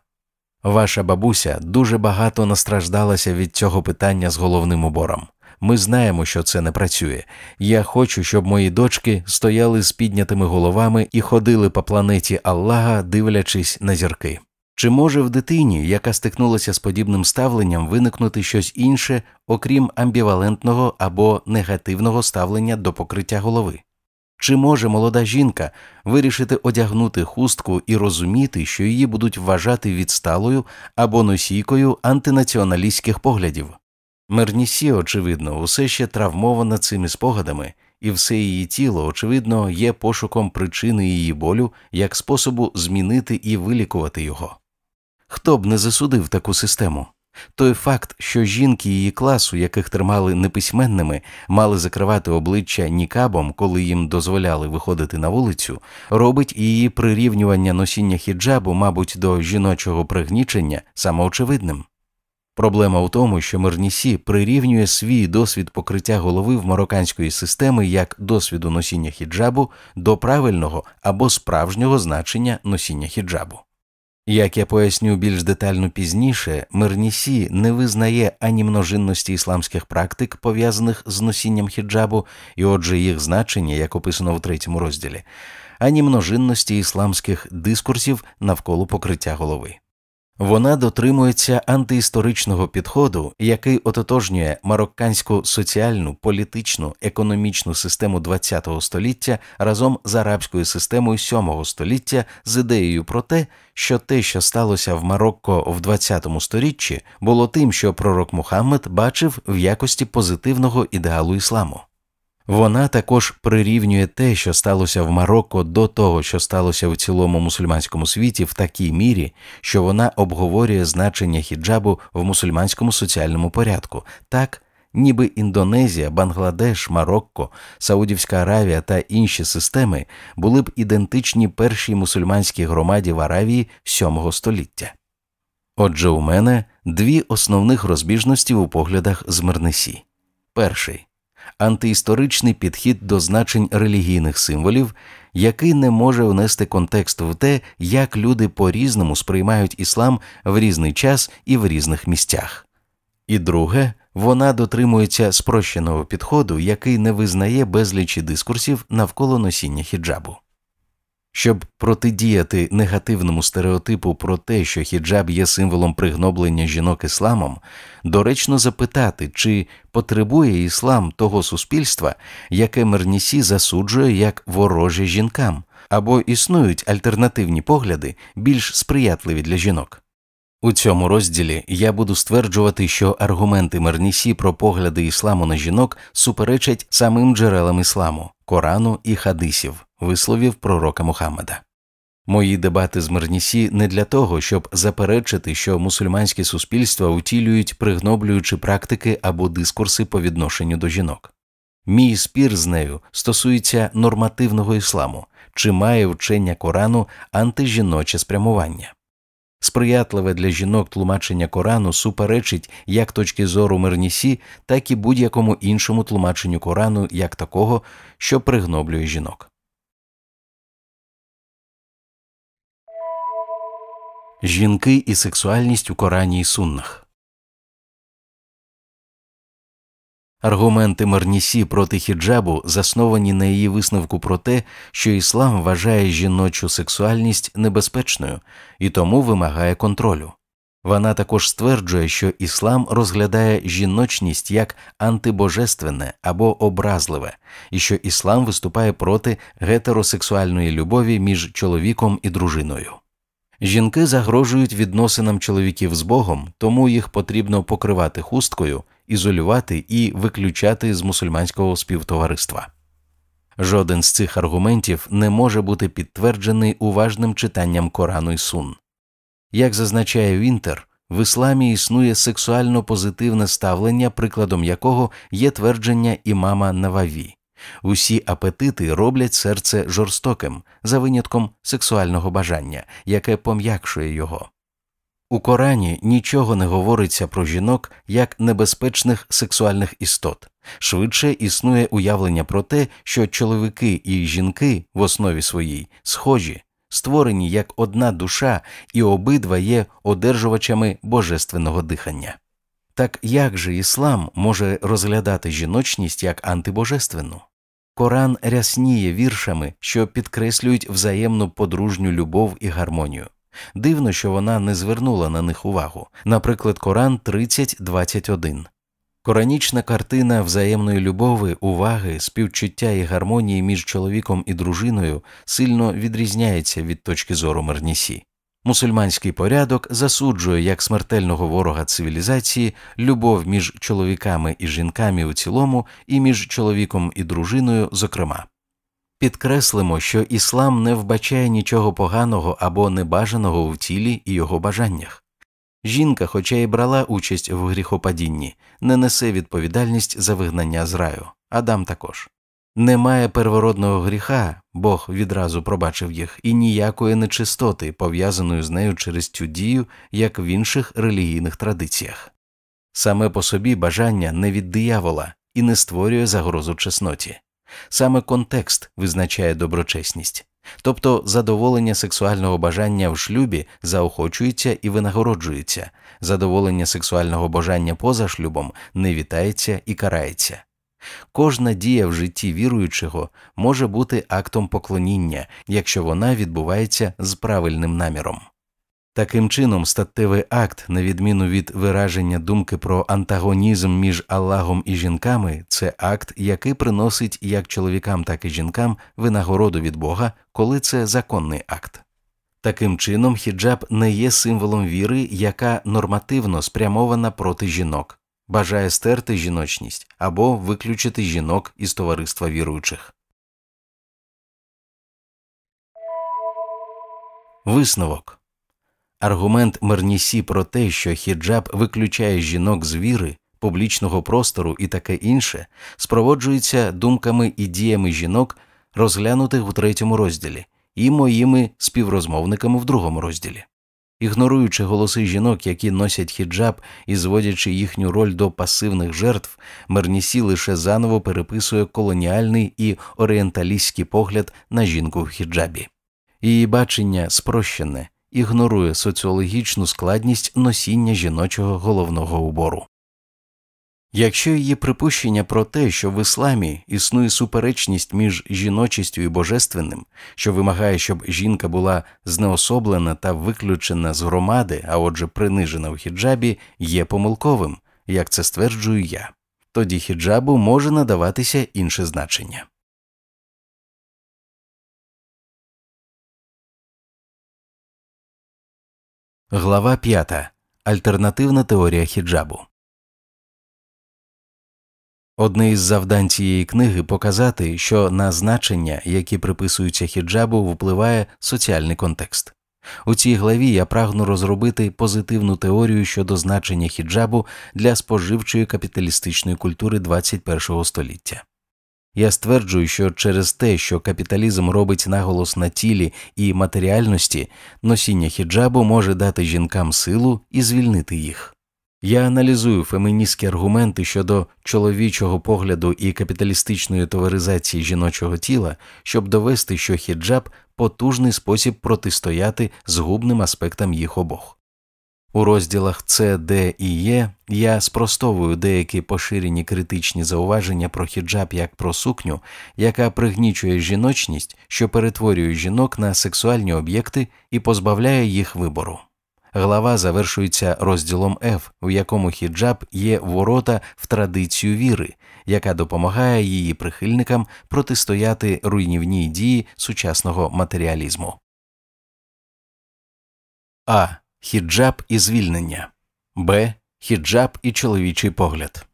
Ваша бабуся дуже багато настраждалася від цього питання з головним убором. Ми знаємо, що це не працює. Я хочу, щоб мої дочки стояли з піднятими головами і ходили по планеті Аллаха, дивлячись на зірки. Чи може в дитині, яка стикнулася з подібним ставленням, виникнути щось інше, окрім амбівалентного або негативного ставлення до покриття голови? Чи може молода жінка вирішити одягнути хустку і розуміти, що її будуть вважати відсталою або носійкою антинаціоналістських поглядів? Мернісі, очевидно, усе ще травмована цими спогадами, і все її тіло, очевидно, є пошуком причини її болю як способу змінити і вилікувати його. Хто б не засудив таку систему? Той факт, що жінки її класу, яких тримали неписьменними, мали закривати обличчя нікабом, коли їм дозволяли виходити на вулицю, робить її прирівнювання носіння хіджабу, мабуть, до жіночого пригнічення самоочевидним. Проблема у тому, що Мернісі прирівнює свій досвід покриття голови в марокканської системи як досвіду носіння хіджабу до правильного або справжнього значення носіння хіджабу. Як я поясню більш детально пізніше, Мернісі не визнає ані множинності ісламських практик, пов'язаних з носінням хіджабу, і отже, їх значення, як описано в третьому розділі, ані множинності ісламських дискурсів навколо покриття голови. Вона дотримується антиісторичного підходу, який ототожнює марокканську соціальну, політичну, економічну систему ХХ століття разом з арабською системою VII століття з ідеєю про те, що те, що сталося в Марокко в ХХ сторіччі, було тим, що пророк Мухаммед бачив в якості позитивного ідеалу ісламу. Вона також прирівнює те, що сталося в Марокко до того, що сталося в цілому мусульманському світі, в такій мірі, що вона обговорює значення хіджабу в мусульманському соціальному порядку, так ніби Індонезія, Бангладеш, Марокко, Саудівська Аравія та інші системи були б ідентичні першій мусульманській громаді в Аравії VII століття. Отже, у мене дві основних розбіжності у поглядах з Мернесі. Перший антиісторичний підхід до значень релігійних символів, який не може внести контекст в те, як люди по різному сприймають іслам в різний час і в різних місцях. І друге, вона дотримується спрощеного підходу, який не визнає безлічі дискурсів навколо носіння хіджабу. Щоб протидіяти негативному стереотипу про те, що хіджаб є символом пригноблення жінок ісламом, доречно запитати, чи потребує іслам того суспільства, яке Мернісі засуджує як вороже жінкам, або існують альтернативні погляди, більш сприятливі для жінок. У цьому розділі я буду стверджувати, що аргументи Мернісі про погляди ісламу на жінок суперечать самим джерелам ісламу, Корану і хадисів, висловів пророка Мухаммеда. Мої дебати з Мернісі не для того, щоб заперечити, що мусульманські суспільства утілюють пригноблюючи практики або дискурси по відношенню до жінок. Мій спір з нею стосується нормативного ісламу, чи має вчення Корану антижіноче спрямування. Сприятливе для жінок тлумачення Корану суперечить як точки зору Мернісі, так і будь-якому іншому тлумаченню Корану як такого, що пригноблює жінок. Жінки і сексуальність у Корані і Суннах Аргументи Марнісі проти хіджабу засновані на її висновку про те, що іслам вважає жіночу сексуальність небезпечною і тому вимагає контролю. Вона також стверджує, що іслам розглядає жіночність як антибожественне або образливе, і що іслам виступає проти гетеросексуальної любові між чоловіком і дружиною. Жінки загрожують відносинам чоловіків з Богом, тому їх потрібно покривати хусткою ізолювати і виключати з мусульманського співтовариства. Жоден з цих аргументів не може бути підтверджений уважним читанням Корану і Сун. Як зазначає Вінтер, в ісламі існує сексуально позитивне ставлення, прикладом якого є твердження імама Нававі. Усі апетити роблять серце жорстоким, за винятком сексуального бажання, яке пом'якшує його. У Корані нічого не говориться про жінок як небезпечних сексуальних істот. Швидше існує уявлення про те, що чоловіки і жінки в основі своїй схожі, створені як одна душа, і обидва є одержувачами божественного дихання. Так як же іслам може розглядати жіночність як антибожественну? Коран рясніє віршами, що підкреслюють взаємну подружню любов і гармонію. Дивно, що вона не звернула на них увагу. Наприклад, Коран 30.21. Коранічна картина взаємної любови, уваги, співчуття і гармонії між чоловіком і дружиною сильно відрізняється від точки зору Мернісі. Мусульманський порядок засуджує як смертельного ворога цивілізації любов між чоловіками і жінками у цілому, і між чоловіком і дружиною, зокрема. Підкреслимо, що іслам не вбачає нічого поганого або небажаного в тілі і його бажаннях. Жінка, хоча й брала участь в гріхопадінні, не несе відповідальність за вигнання з раю, Адам також. Немає первородного гріха, Бог відразу пробачив їх, і ніякої нечистоти, пов'язаної з нею через цю дію, як в інших релігійних традиціях. Саме по собі бажання не від диявола і не створює загрозу чесноті. Саме контекст визначає доброчесність, тобто задоволення сексуального бажання в шлюбі заохочується і винагороджується, задоволення сексуального бажання поза шлюбом не вітається і карається. Кожна дія в житті віруючого може бути актом поклоніння, якщо вона відбувається з правильним наміром. Таким чином, статевий акт, на відміну від вираження думки про антагонізм між Аллахом і жінками, це акт, який приносить як чоловікам, так і жінкам винагороду від Бога, коли це законний акт. Таким чином, хіджаб не є символом віри, яка нормативно спрямована проти жінок, бажає стерти жіночність або виключити жінок із товариства віруючих. Висновок Аргумент Мернісі про те, що хіджаб виключає жінок з віри, публічного простору і таке інше, спроводжується думками і діями жінок, розглянутих у третьому розділі, і моїми співрозмовниками в другому розділі. Ігноруючи голоси жінок, які носять хіджаб і зводячи їхню роль до пасивних жертв, Мернісі лише заново переписує колоніальний і орієнталістський погляд на жінку в хіджабі. Її бачення спрощене ігнорує соціологічну складність носіння жіночого головного убору. Якщо її припущення про те, що в ісламі існує суперечність між жіночістю і божественним, що вимагає, щоб жінка була знеособлена та виключена з громади, а отже, принижена в хіджабі, є помилковим, як це стверджую я, тоді хіджабу може надаватися інше значення. Глава 5. Альтернативна теорія хіджабу. Одне із завдань цієї книги показати, що на значення, які приписуються хіджабу, впливає соціальний контекст. У цій главі я прагну розробити позитивну теорію щодо значення хіджабу для споживчої капіталістичної культури 21 століття. Я стверджую, що через те, що капіталізм робить наголос на тілі і матеріальності, носіння хіджабу може дати жінкам силу і звільнити їх. Я аналізую феміністські аргументи щодо чоловічого погляду і капіталістичної товаризації жіночого тіла, щоб довести, що хіджаб потужний спосіб протистояти згубним аспектам їх обох. У розділах С, Д і Е я спростовую деякі поширені критичні зауваження про хіджаб як про сукню, яка пригнічує жіночність, що перетворює жінок на сексуальні об'єкти і позбавляє їх вибору. Глава завершується розділом Ф, в якому хіджаб є ворота в традицію віри, яка допомагає її прихильникам протистояти руйнівній дії сучасного матеріалізму. А. Хіджаб і звільнення Б. Хіджаб і чоловічий погляд.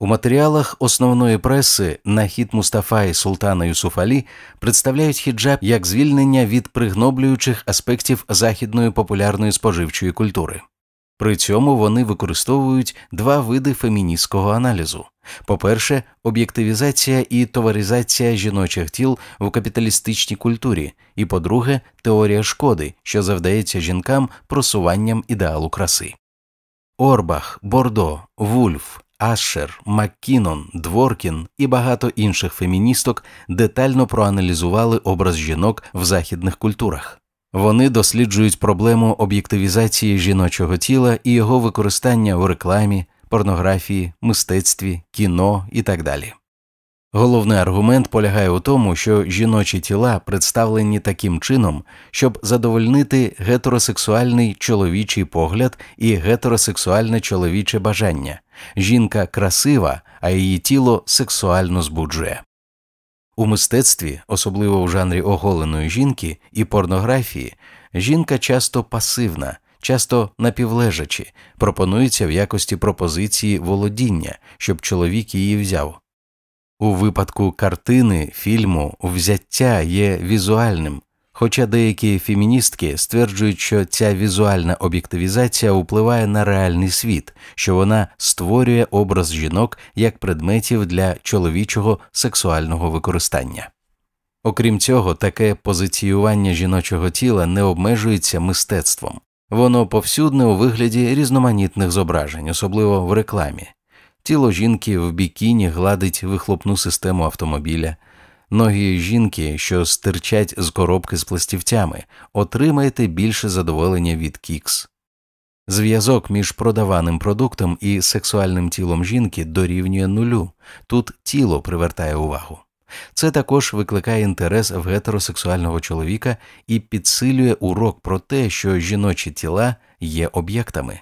У матеріалах основної преси Нахід Мустафа і Султана Юсуфалі представляють хіджаб як звільнення від пригноблюючих аспектів західної популярної споживчої культури. При цьому вони використовують два види феміністського аналізу: по-перше, об'єктивізація і товаризація жіночих тіл в капіталістичній культурі, і по-друге, теорія шкоди, що завдається жінкам просуванням ідеалу краси. Орбах, Бордо, Вульф, Ашер, Маккінон, Дворкін і багато інших феміністок детально проаналізували образ жінок в західних культурах. Вони досліджують проблему об'єктивізації жіночого тіла і його використання у рекламі, порнографії, мистецтві, кіно і так далі. Головний аргумент полягає у тому, що жіночі тіла представлені таким чином, щоб задовольнити гетеросексуальний чоловічий погляд і гетеросексуальне чоловіче бажання. Жінка красива, а її тіло сексуально збуджує. У мистецтві, особливо в жанрі оголеної жінки і порнографії, жінка часто пасивна, часто напівлежачі, пропонується в якості пропозиції володіння, щоб чоловік її взяв. У випадку картини, фільму, взяття є візуальним, хоча деякі феміністки стверджують, що ця візуальна об'єктивізація впливає на реальний світ, що вона створює образ жінок як предметів для чоловічого сексуального використання. Окрім цього, таке позиціювання жіночого тіла не обмежується мистецтвом, воно повсюдне у вигляді різноманітних зображень, особливо в рекламі. Тіло жінки в бікіні гладить вихлопну систему автомобіля, ноги жінки, що стирчать з коробки з пластівцями, отримаєте більше задоволення від кікс. Зв'язок між продаваним продуктом і сексуальним тілом жінки дорівнює нулю, тут тіло привертає увагу. Це також викликає інтерес в гетеросексуального чоловіка і підсилює урок про те, що жіночі тіла є об'єктами.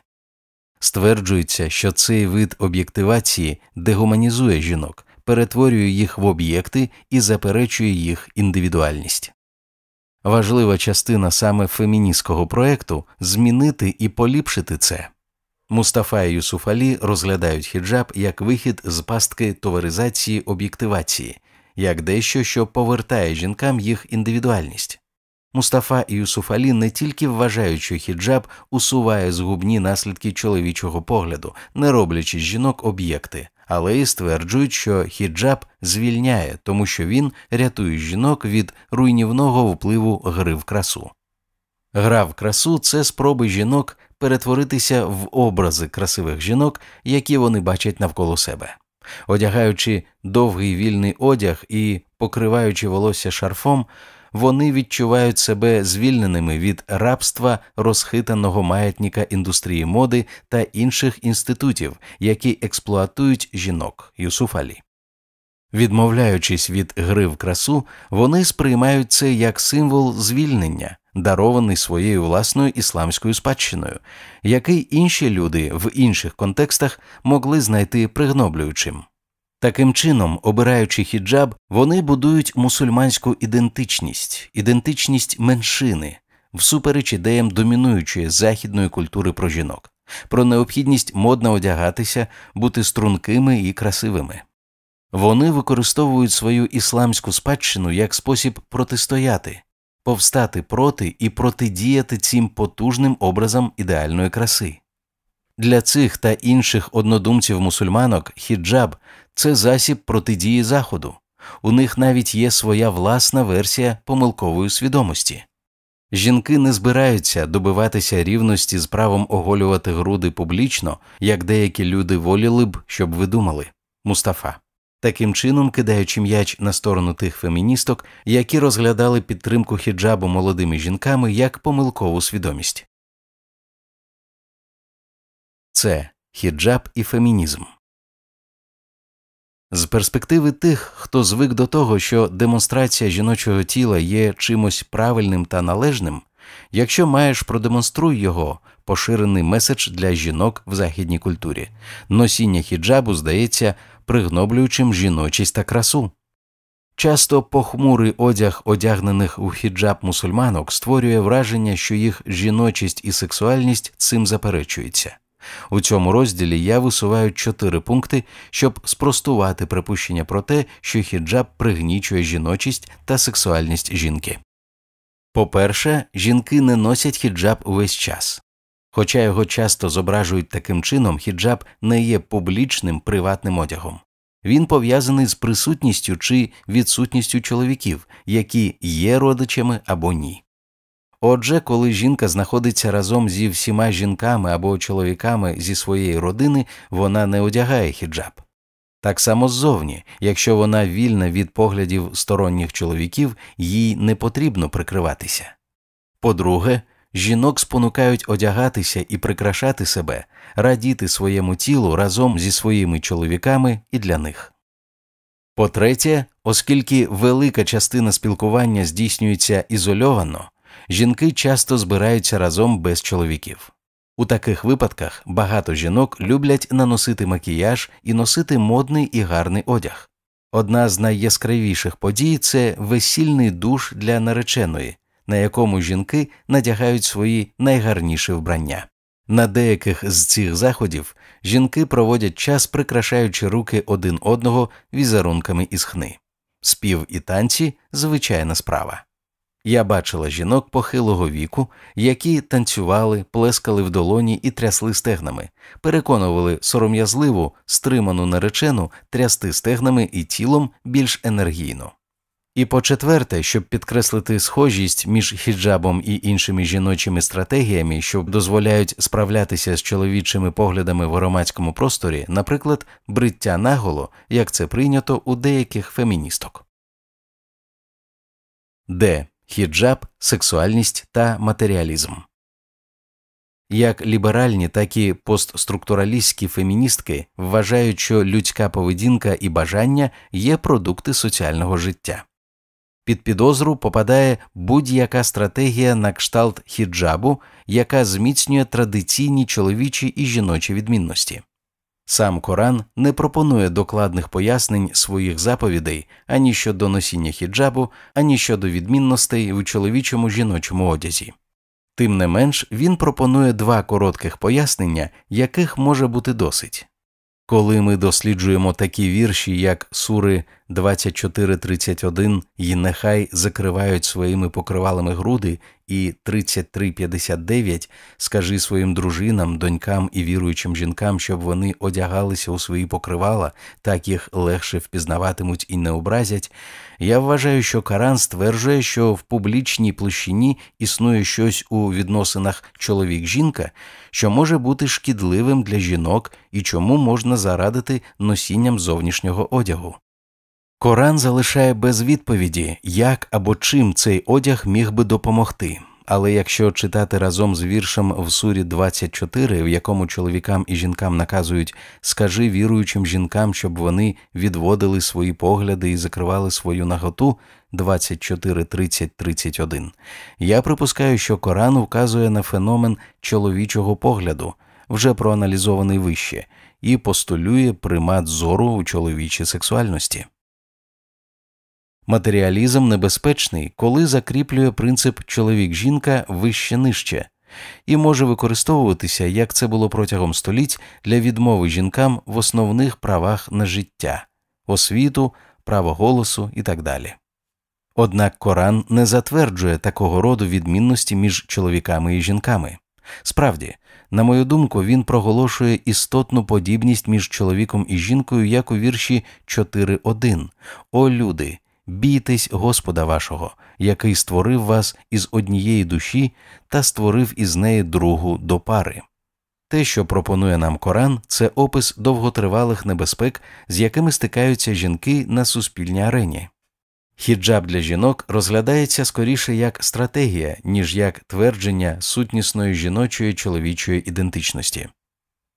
Стверджується, що цей вид об'єктивації дегуманізує жінок, перетворює їх в об'єкти і заперечує їх індивідуальність. Важлива частина саме феміністського проекту змінити і поліпшити це. Мустафа і Юсуфалі розглядають хіджаб як вихід з пастки товаризації об'єктивації, як дещо, що повертає жінкам їх індивідуальність. Мустафа Юсуфалі не тільки вважають, що хіджаб усуває згубні наслідки чоловічого погляду, не роблячи з жінок об'єкти, але й стверджують, що хіджаб звільняє, тому що він рятує жінок від руйнівного впливу гри в красу. Гра в красу це спроби жінок перетворитися в образи красивих жінок, які вони бачать навколо себе. Одягаючи довгий вільний одяг і покриваючи волосся шарфом, вони відчувають себе звільненими від рабства розхитаного маятника індустрії моди та інших інститутів, які експлуатують жінок Юсуфалі. Відмовляючись від гри в красу, вони сприймають це як символ звільнення, дарований своєю власною ісламською спадщиною, який інші люди в інших контекстах могли знайти пригноблюючим. Таким чином, обираючи хіджаб, вони будують мусульманську ідентичність, ідентичність меншини, всупереч ідеям домінуючої західної культури про жінок, про необхідність модно одягатися, бути стрункими і красивими. Вони використовують свою ісламську спадщину як спосіб протистояти, повстати проти і протидіяти цим потужним образам ідеальної краси. Для цих та інших однодумців мусульманок хіджаб це засіб протидії Заходу, у них навіть є своя власна версія помилкової свідомості. Жінки не збираються добиватися рівності з правом оголювати груди публічно, як деякі люди воліли б, щоб ви думали. Мустафа таким чином кидаючи м'яч на сторону тих феміністок, які розглядали підтримку хіджабу молодими жінками як помилкову свідомість. Це хіджаб і фемінізм. З перспективи тих, хто звик до того, що демонстрація жіночого тіла є чимось правильним та належним, якщо маєш продемонструй його, поширений меседж для жінок в західній культурі, носіння хіджабу здається пригноблюючим жіночість та красу. Часто похмурий одяг одягнених у хіджаб мусульманок створює враження, що їх жіночість і сексуальність цим заперечуються. У цьому розділі я висуваю чотири пункти, щоб спростувати припущення про те, що хіджаб пригнічує жіночість та сексуальність жінки. По перше, жінки не носять хіджаб увесь час. Хоча його часто зображують таким чином, хіджаб не є публічним приватним одягом. Він пов'язаний з присутністю чи відсутністю чоловіків, які є родичами або ні. Отже, коли жінка знаходиться разом зі всіма жінками або чоловіками зі своєї родини, вона не одягає хіджаб. Так само ззовні, якщо вона вільна від поглядів сторонніх чоловіків, їй не потрібно прикриватися. По друге, жінок спонукають одягатися і прикрашати себе, радіти своєму тілу разом зі своїми чоловіками і для них. По третє, оскільки велика частина спілкування здійснюється ізольовано, жінки часто збираються разом без чоловіків. У таких випадках багато жінок люблять наносити макіяж і носити модний і гарний одяг. Одна з найяскравіших подій це весільний душ для нареченої, на якому жінки надягають свої найгарніші вбрання. На деяких з цих заходів жінки проводять час, прикрашаючи руки один одного візерунками із хни. Спів і танці звичайна справа. Я бачила жінок похилого віку, які танцювали, плескали в долоні і трясли стегнами, переконували сором'язливу, стриману наречену трясти стегнами і тілом більш енергійно. І по четверте, щоб підкреслити схожість між хіджабом і іншими жіночими стратегіями, що дозволяють справлятися з чоловічими поглядами в громадському просторі, наприклад, бриття наголо, як це прийнято у деяких феміністок. Д. Хіджаб, сексуальність та матеріалізм. Як ліберальні, так і постструктуралістські феміністки вважають, що людська поведінка і бажання є продукти соціального життя. Під підозру попадає будь-яка стратегія на кшталт хіджабу, яка зміцнює традиційні чоловічі і жіночі відмінності. Сам Коран не пропонує докладних пояснень своїх заповідей ані щодо носіння хіджабу, ані щодо відмінностей у чоловічому жіночому одязі. Тим не менш, він пропонує два коротких пояснення, яких може бути досить. Коли ми досліджуємо такі вірші, як сури 24.31 і нехай закривають своїми покривалами груди, і 33.59 скажи своїм дружинам, донькам і віруючим жінкам, щоб вони одягалися у свої покривала, так їх легше впізнаватимуть і не образять. Я вважаю, що Каран стверджує, що в публічній площині існує щось у відносинах чоловік-жінка, що може бути шкідливим для жінок і чому можна зарадити носінням зовнішнього одягу. Коран залишає без відповіді, як або чим цей одяг міг би допомогти. Але якщо читати разом з віршем в сурі 24, в якому чоловікам і жінкам наказують скажи віруючим жінкам, щоб вони відводили свої погляди і закривали свою наготу 24, 30, 31, я припускаю, що Коран вказує на феномен чоловічого погляду, вже проаналізований вище, і постулює примат зору у чоловічій сексуальності. Матеріалізм небезпечний, коли закріплює принцип чоловік-жінка вище нижче, і може використовуватися, як це було протягом століть, для відмови жінкам в основних правах на життя, освіту, право голосу і так далі. Однак Коран не затверджує такого роду відмінності між чоловіками і жінками. Справді, на мою думку, він проголошує істотну подібність між чоловіком і жінкою, як у вірші 4.1 О люди, бійтесь Господа вашого, який створив вас із однієї душі та створив із неї другу до пари. Те, що пропонує нам Коран, це опис довготривалих небезпек, з якими стикаються жінки на суспільній арені. Хіджаб для жінок розглядається скоріше як стратегія, ніж як твердження сутнісної жіночої чоловічої ідентичності.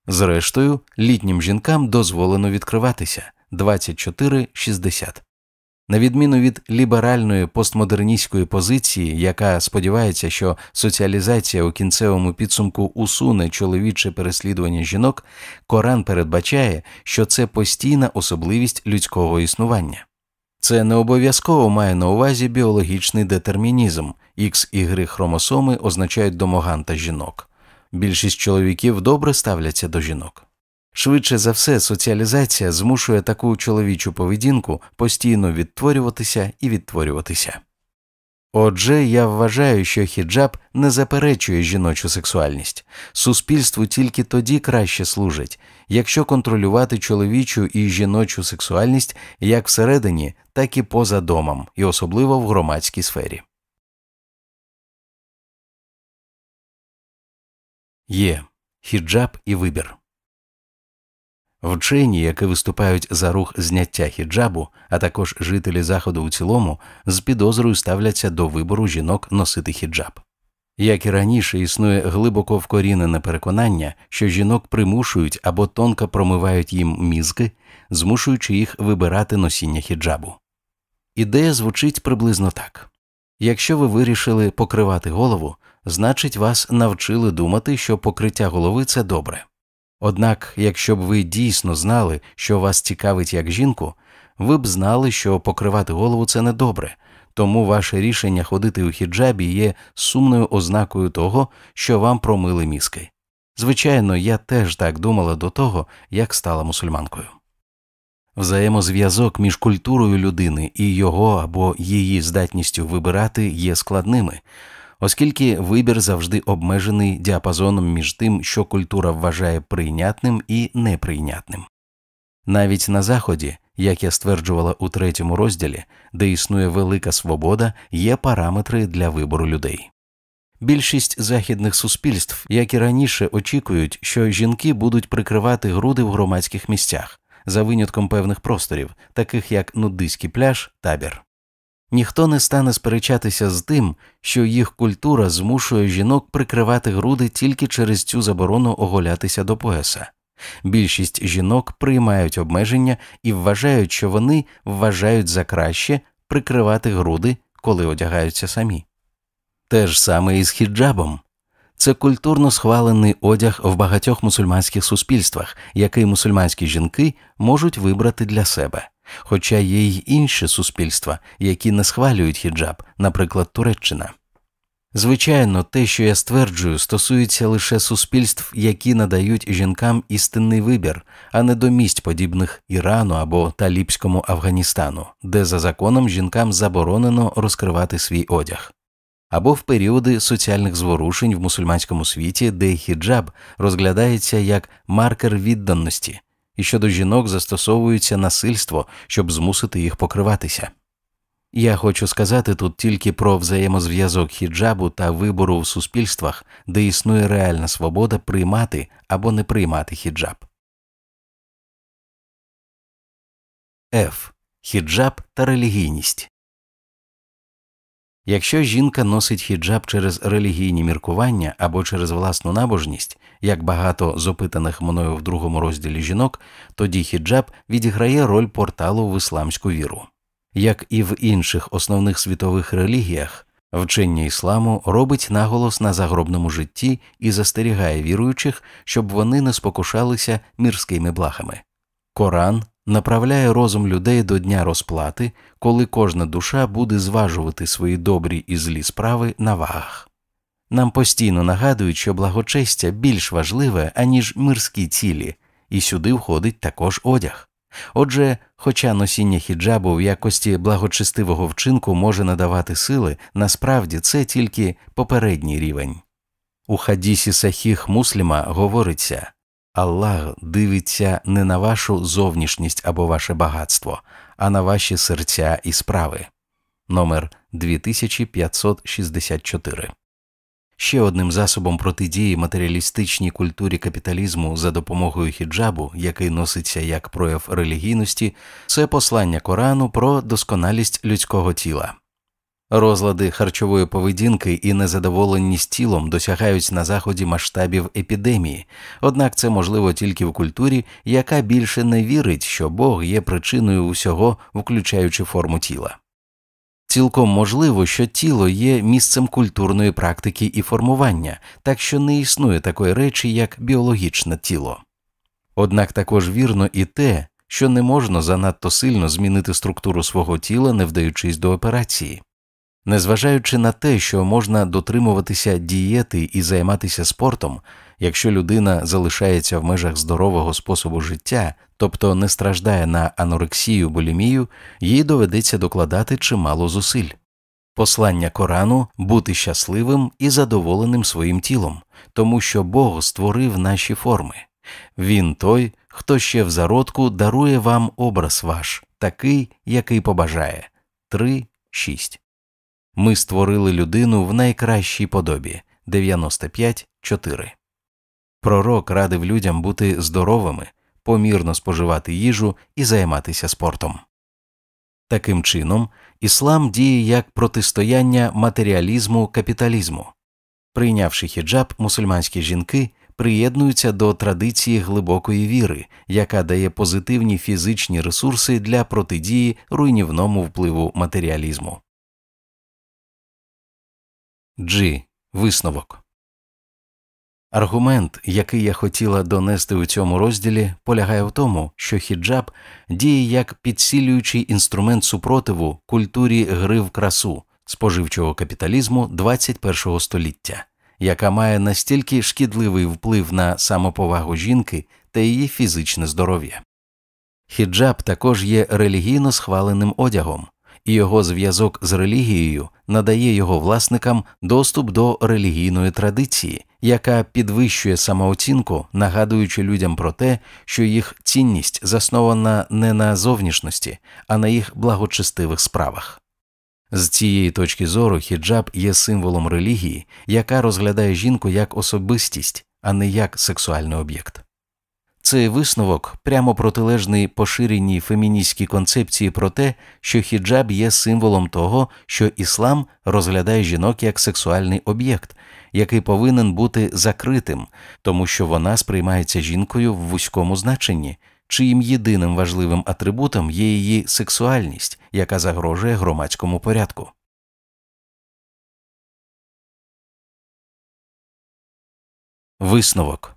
Зрештою, літнім жінкам дозволено відкриватися 24-60. На відміну від ліберальної постмодерністської позиції, яка сподівається, що соціалізація у кінцевому підсумку усуне чоловіче переслідування жінок, Коран передбачає, що це постійна особливість людського існування. Це не обов'язково має на увазі біологічний детермінізм, ікс ігри хромосоми означають домоган та жінок. Більшість чоловіків добре ставляться до жінок. Швидше за все, соціалізація змушує таку чоловічу поведінку постійно відтворюватися і відтворюватися. Отже, я вважаю, що хіджаб не заперечує жіночу сексуальність, суспільству тільки тоді краще служить, якщо контролювати чоловічу і жіночу сексуальність як всередині, так і поза домом, і особливо в громадській сфері. Є хіджаб і вибір. Вчені, які виступають за рух зняття хіджабу, а також жителі заходу у цілому, з підозрою ставляться до вибору жінок носити хіджаб. Як і раніше існує глибоко вкорінене переконання, що жінок примушують або тонко промивають їм мізки, змушуючи їх вибирати носіння хіджабу. Ідея звучить приблизно так якщо ви вирішили покривати голову, значить вас навчили думати, що покриття голови це добре. Однак, якщо б ви дійсно знали, що вас цікавить як жінку, ви б знали, що покривати голову це недобре, тому ваше рішення ходити у хіджабі є сумною ознакою того, що вам промили мізки. Звичайно, я теж так думала до того, як стала мусульманкою. Взаємозв'язок між культурою людини і його або її здатністю вибирати є складними оскільки вибір завжди обмежений діапазоном між тим, що культура вважає прийнятним і неприйнятним. Навіть на Заході, як я стверджувала у третьому розділі, де існує велика свобода, є параметри для вибору людей. Більшість західних суспільств, як і раніше, очікують, що жінки будуть прикривати груди в громадських місцях за винятком певних просторів, таких як нудиський пляж, табір. Ніхто не стане сперечатися з тим, що їх культура змушує жінок прикривати груди тільки через цю заборону оголятися до пояса. Більшість жінок приймають обмеження і вважають, що вони вважають за краще прикривати груди, коли одягаються самі. Те ж саме і з хіджабом. Це культурно схвалений одяг в багатьох мусульманських суспільствах, який мусульманські жінки можуть вибрати для себе. Хоча є й інші суспільства, які не схвалюють хіджаб, наприклад, Туреччина. Звичайно, те, що я стверджую, стосується лише суспільств, які надають жінкам істинний вибір, а не до місць подібних Ірану або Талібському Афганістану, де за законом жінкам заборонено розкривати свій одяг, або в періоди соціальних зворушень в мусульманському світі, де хіджаб розглядається як маркер відданості, і щодо жінок застосовується насильство, щоб змусити їх покриватися. Я хочу сказати тут тільки про взаємозв'язок хіджабу та вибору в суспільствах, де існує реальна свобода приймати або не приймати хіджаб. Ф. хіджаб та релігійність. Якщо жінка носить хіджаб через релігійні міркування або через власну набожність, як багато з опитаних мною в другому розділі жінок, тоді хіджаб відіграє роль порталу в ісламську віру. Як і в інших основних світових релігіях, вчення ісламу робить наголос на загробному житті і застерігає віруючих, щоб вони не спокушалися мірськими блахами. Коран направляє розум людей до дня розплати, коли кожна душа буде зважувати свої добрі і злі справи на вагах. Нам постійно нагадують, що благочестя більш важливе, аніж мирські цілі, і сюди входить також одяг. Отже, хоча носіння хіджабу в якості благочестивого вчинку може надавати сили, насправді це тільки попередній рівень. У хадісі Сахіх Мусліма говориться Аллах дивиться не на вашу зовнішність або ваше багатство, а на ваші серця і справи. Номер 2564 Ще одним засобом протидії матеріалістичній культурі капіталізму за допомогою хіджабу, який носиться як прояв релігійності, це послання Корану про досконалість людського тіла. Розлади харчової поведінки і незадоволеність тілом досягають на заході масштабів епідемії, однак це можливо тільки в культурі, яка більше не вірить, що Бог є причиною усього, включаючи форму тіла. Цілком можливо, що тіло є місцем культурної практики і формування, так що не існує такої речі, як біологічне тіло. Однак також вірно і те, що не можна занадто сильно змінити структуру свого тіла, не вдаючись до операції. Незважаючи на те, що можна дотримуватися дієти і займатися спортом, якщо людина залишається в межах здорового способу життя, тобто не страждає на анорексію булімію, їй доведеться докладати чимало зусиль. Послання Корану бути щасливим і задоволеним своїм тілом, тому що Бог створив наші форми. Він той, хто ще в зародку дарує вам образ ваш, такий, який побажає. 3.6 ми створили людину в найкращій подобі 95.4. Пророк радив людям бути здоровими, помірно споживати їжу і займатися спортом. Таким чином, іслам діє як протистояння матеріалізму капіталізму. Прийнявши хіджаб, мусульманські жінки приєднуються до традиції глибокої віри, яка дає позитивні фізичні ресурси для протидії руйнівному впливу матеріалізму. G. Висновок. Аргумент, який я хотіла донести у цьому розділі, полягає в тому, що хіджаб діє як підсилюючий інструмент супротиву культурі гри в красу споживчого капіталізму 21 століття, яка має настільки шкідливий вплив на самоповагу жінки та її фізичне здоров'я. Хіджаб також є релігійно схваленим одягом, і його зв'язок з релігією надає його власникам доступ до релігійної традиції, яка підвищує самооцінку, нагадуючи людям про те, що їх цінність заснована не на зовнішності, а на їх благочестивих справах. З цієї точки зору хіджаб є символом релігії, яка розглядає жінку як особистість, а не як сексуальний об'єкт. Цей висновок прямо протилежний поширеній феміністській концепції про те, що хіджаб є символом того, що іслам розглядає жінок як сексуальний об'єкт, який повинен бути закритим, тому що вона сприймається жінкою в вузькому значенні, чиїм єдиним важливим атрибутом є її сексуальність, яка загрожує громадському порядку. Висновок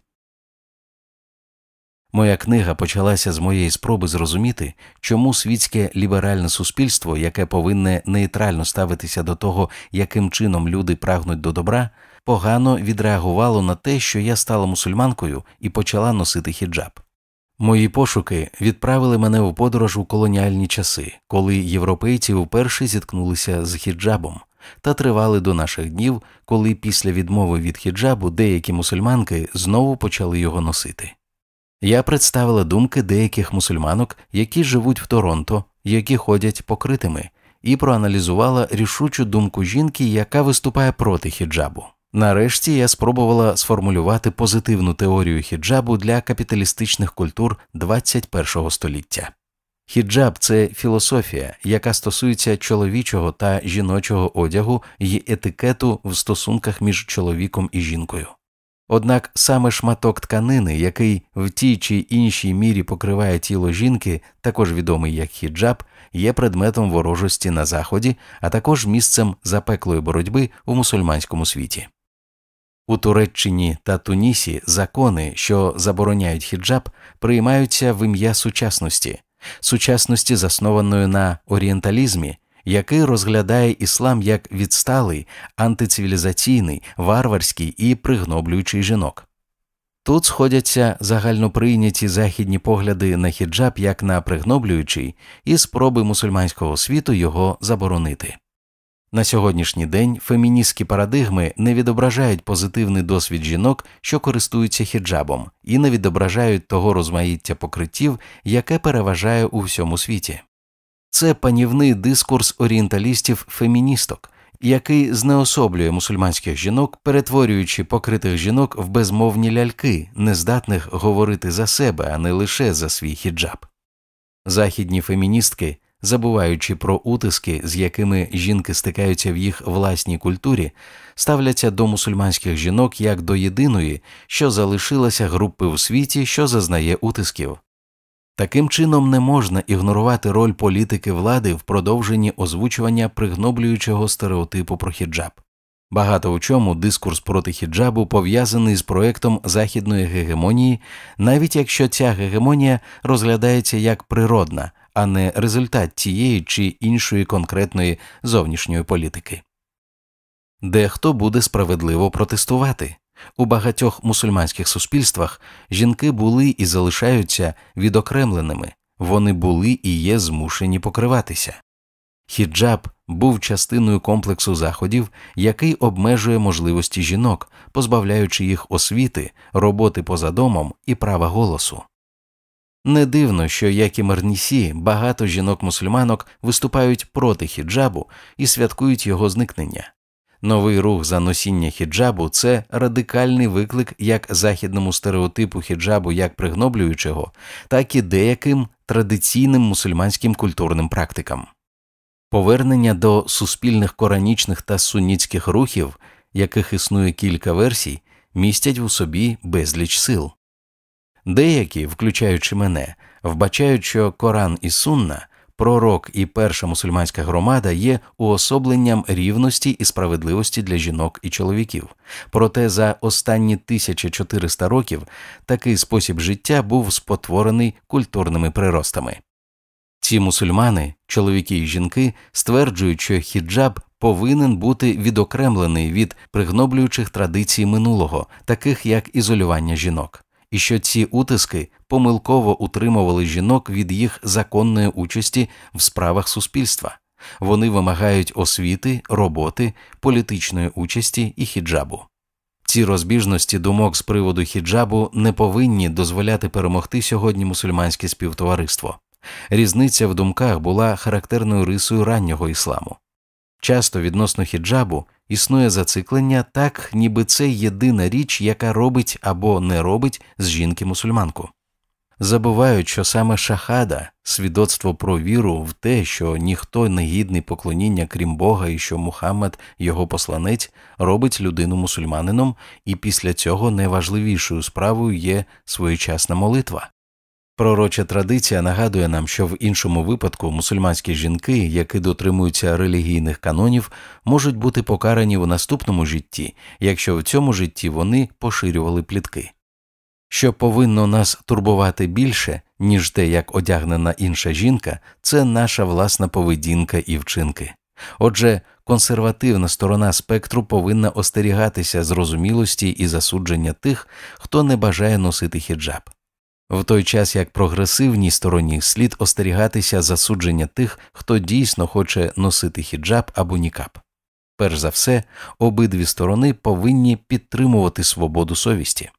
Моя книга почалася з моєї спроби зрозуміти, чому світське ліберальне суспільство, яке повинне нейтрально ставитися до того, яким чином люди прагнуть до добра, погано відреагувало на те, що я стала мусульманкою і почала носити хіджаб. Мої пошуки відправили мене у подорож у колоніальні часи, коли європейці вперше зіткнулися з хіджабом, та тривали до наших днів, коли після відмови від хіджабу деякі мусульманки знову почали його носити. Я представила думки деяких мусульманок, які живуть в Торонто, які ходять покритими, і проаналізувала рішучу думку жінки, яка виступає проти хіджабу. Нарешті я спробувала сформулювати позитивну теорію хіджабу для капіталістичних культур 21 століття. Хіджаб це філософія, яка стосується чоловічого та жіночого одягу і етикету в стосунках між чоловіком і жінкою. Однак саме шматок тканини, який в тій чи іншій мірі покриває тіло жінки, також відомий як хіджаб, є предметом ворожості на заході, а також місцем запеклої боротьби у мусульманському світі. У Туреччині та Тунісі закони, що забороняють хіджаб, приймаються в ім'я сучасності, сучасності, заснованої на орієнталізмі, який розглядає іслам як відсталий, антицивілізаційний, варварський і пригноблюючий жінок. Тут сходяться загальноприйняті західні погляди на хіджаб як на пригноблюючий і спроби мусульманського світу його заборонити. На сьогоднішній день феміністські парадигми не відображають позитивний досвід жінок, що користуються хіджабом, і не відображають того розмаїття покриттів, яке переважає у всьому світі. Це панівний дискурс орієнталістів феміністок, який знеособлює мусульманських жінок, перетворюючи покритих жінок в безмовні ляльки, нездатних говорити за себе, а не лише за свій хіджаб. Західні феміністки, забуваючи про утиски, з якими жінки стикаються в їх власній культурі, ставляться до мусульманських жінок як до єдиної, що залишилася групи в світі, що зазнає утисків. Таким чином не можна ігнорувати роль політики влади в продовженні озвучування пригноблюючого стереотипу про хіджаб. Багато у чому дискурс проти хіджабу пов'язаний з проектом західної гегемонії, навіть якщо ця гегемонія розглядається як природна, а не результат тієї чи іншої конкретної зовнішньої політики. Дехто буде справедливо протестувати. У багатьох мусульманських суспільствах жінки були і залишаються відокремленими, вони були і є змушені покриватися. Хіджаб був частиною комплексу заходів, який обмежує можливості жінок, позбавляючи їх освіти, роботи поза домом і права голосу. Не дивно, що, як і Марнісі, багато жінок-мусульманок виступають проти хіджабу і святкують його зникнення. Новий рух за носіння хіджабу це радикальний виклик як західному стереотипу хіджабу як пригноблюючого, так і деяким традиційним мусульманським культурним практикам. Повернення до суспільних коранічних та сунітських рухів, яких існує кілька версій, містять у собі безліч сил. Деякі, включаючи мене, вбачають, що Коран і Сунна пророк і перша мусульманська громада є уособленням рівності і справедливості для жінок і чоловіків. Проте за останні 1400 років такий спосіб життя був спотворений культурними приростами. Ці мусульмани, чоловіки і жінки, стверджують, що хіджаб повинен бути відокремлений від пригноблюючих традицій минулого, таких як ізолювання жінок і що ці утиски помилково утримували жінок від їх законної участі в справах суспільства. Вони вимагають освіти, роботи, політичної участі і хіджабу. Ці розбіжності думок з приводу хіджабу не повинні дозволяти перемогти сьогодні мусульманське співтовариство. Різниця в думках була характерною рисою раннього ісламу. Часто відносно хіджабу існує зациклення так, ніби це єдина річ, яка робить або не робить з жінки мусульманку. Забувають, що саме шахада, свідоцтво про віру в те, що ніхто не гідний поклоніння крім Бога і що Мухаммед, його посланець, робить людину мусульманином, і після цього найважливішою справою є своєчасна молитва. Пророча традиція нагадує нам, що в іншому випадку мусульманські жінки, які дотримуються релігійних канонів, можуть бути покарані в наступному житті, якщо в цьому житті вони поширювали плітки. Що повинно нас турбувати більше, ніж те, як одягнена інша жінка, це наша власна поведінка і вчинки. Отже, консервативна сторона спектру повинна остерігатися зрозумілості і засудження тих, хто не бажає носити хіджаб в той час як прогресивній стороні слід остерігатися засудження тих, хто дійсно хоче носити хіджаб або нікап. Перш за все, обидві сторони повинні підтримувати свободу совісті.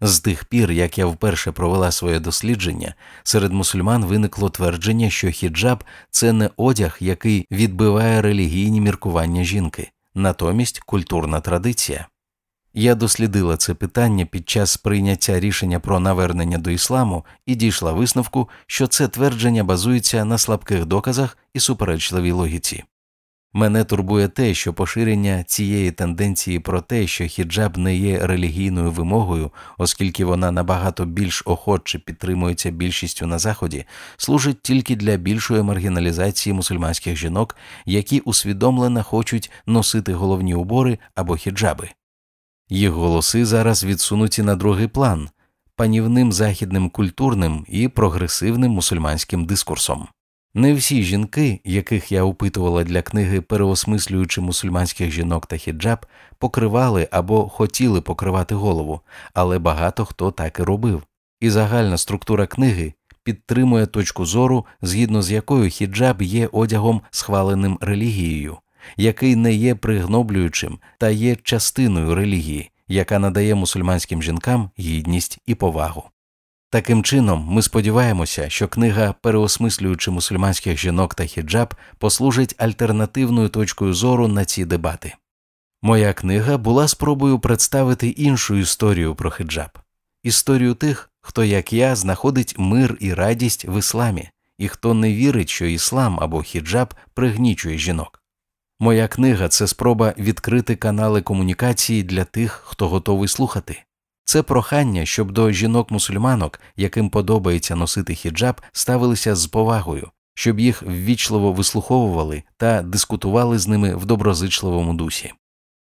З тих пір, як я вперше провела своє дослідження, серед мусульман виникло твердження, що хіджаб це не одяг, який відбиває релігійні міркування жінки, натомість культурна традиція. Я дослідила це питання під час прийняття рішення про навернення до ісламу і дійшла висновку, що це твердження базується на слабких доказах і суперечливій логіці. Мене турбує те, що поширення цієї тенденції про те, що хіджаб не є релігійною вимогою, оскільки вона набагато більш охоче підтримується більшістю на заході, служить тільки для більшої маргіналізації мусульманських жінок, які усвідомлено хочуть носити головні убори або хіджаби. Їх голоси зараз відсунуті на другий план панівним західним культурним і прогресивним мусульманським дискурсом. Не всі жінки, яких я опитувала для книги, переосмислюючи мусульманських жінок та хіджаб, покривали або хотіли покривати голову, але багато хто так і робив. І загальна структура книги підтримує точку зору, згідно з якою хіджаб є одягом, схваленим релігією, який не є пригноблюючим та є частиною релігії, яка надає мусульманським жінкам гідність і повагу. Таким чином, ми сподіваємося, що книга, переосмислюючи мусульманських жінок та хіджаб, послужить альтернативною точкою зору на ці дебати. Моя книга була спробою представити іншу історію про хіджаб історію тих, хто, як я, знаходить мир і радість в ісламі, і хто не вірить, що іслам або хіджаб пригнічує жінок. Моя книга це спроба відкрити канали комунікації для тих, хто готовий слухати. Це прохання, щоб до жінок-мусульманок, яким подобається носити хіджаб, ставилися з повагою, щоб їх ввічливо вислуховували та дискутували з ними в доброзичливому дусі.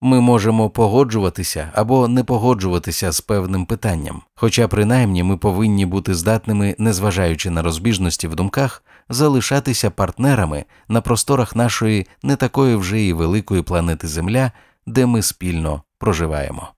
Ми можемо погоджуватися або не погоджуватися з певним питанням, хоча принаймні ми повинні бути здатними, незважаючи на розбіжності в думках, залишатися партнерами на просторах нашої не такої вже і великої планети Земля, де ми спільно проживаємо.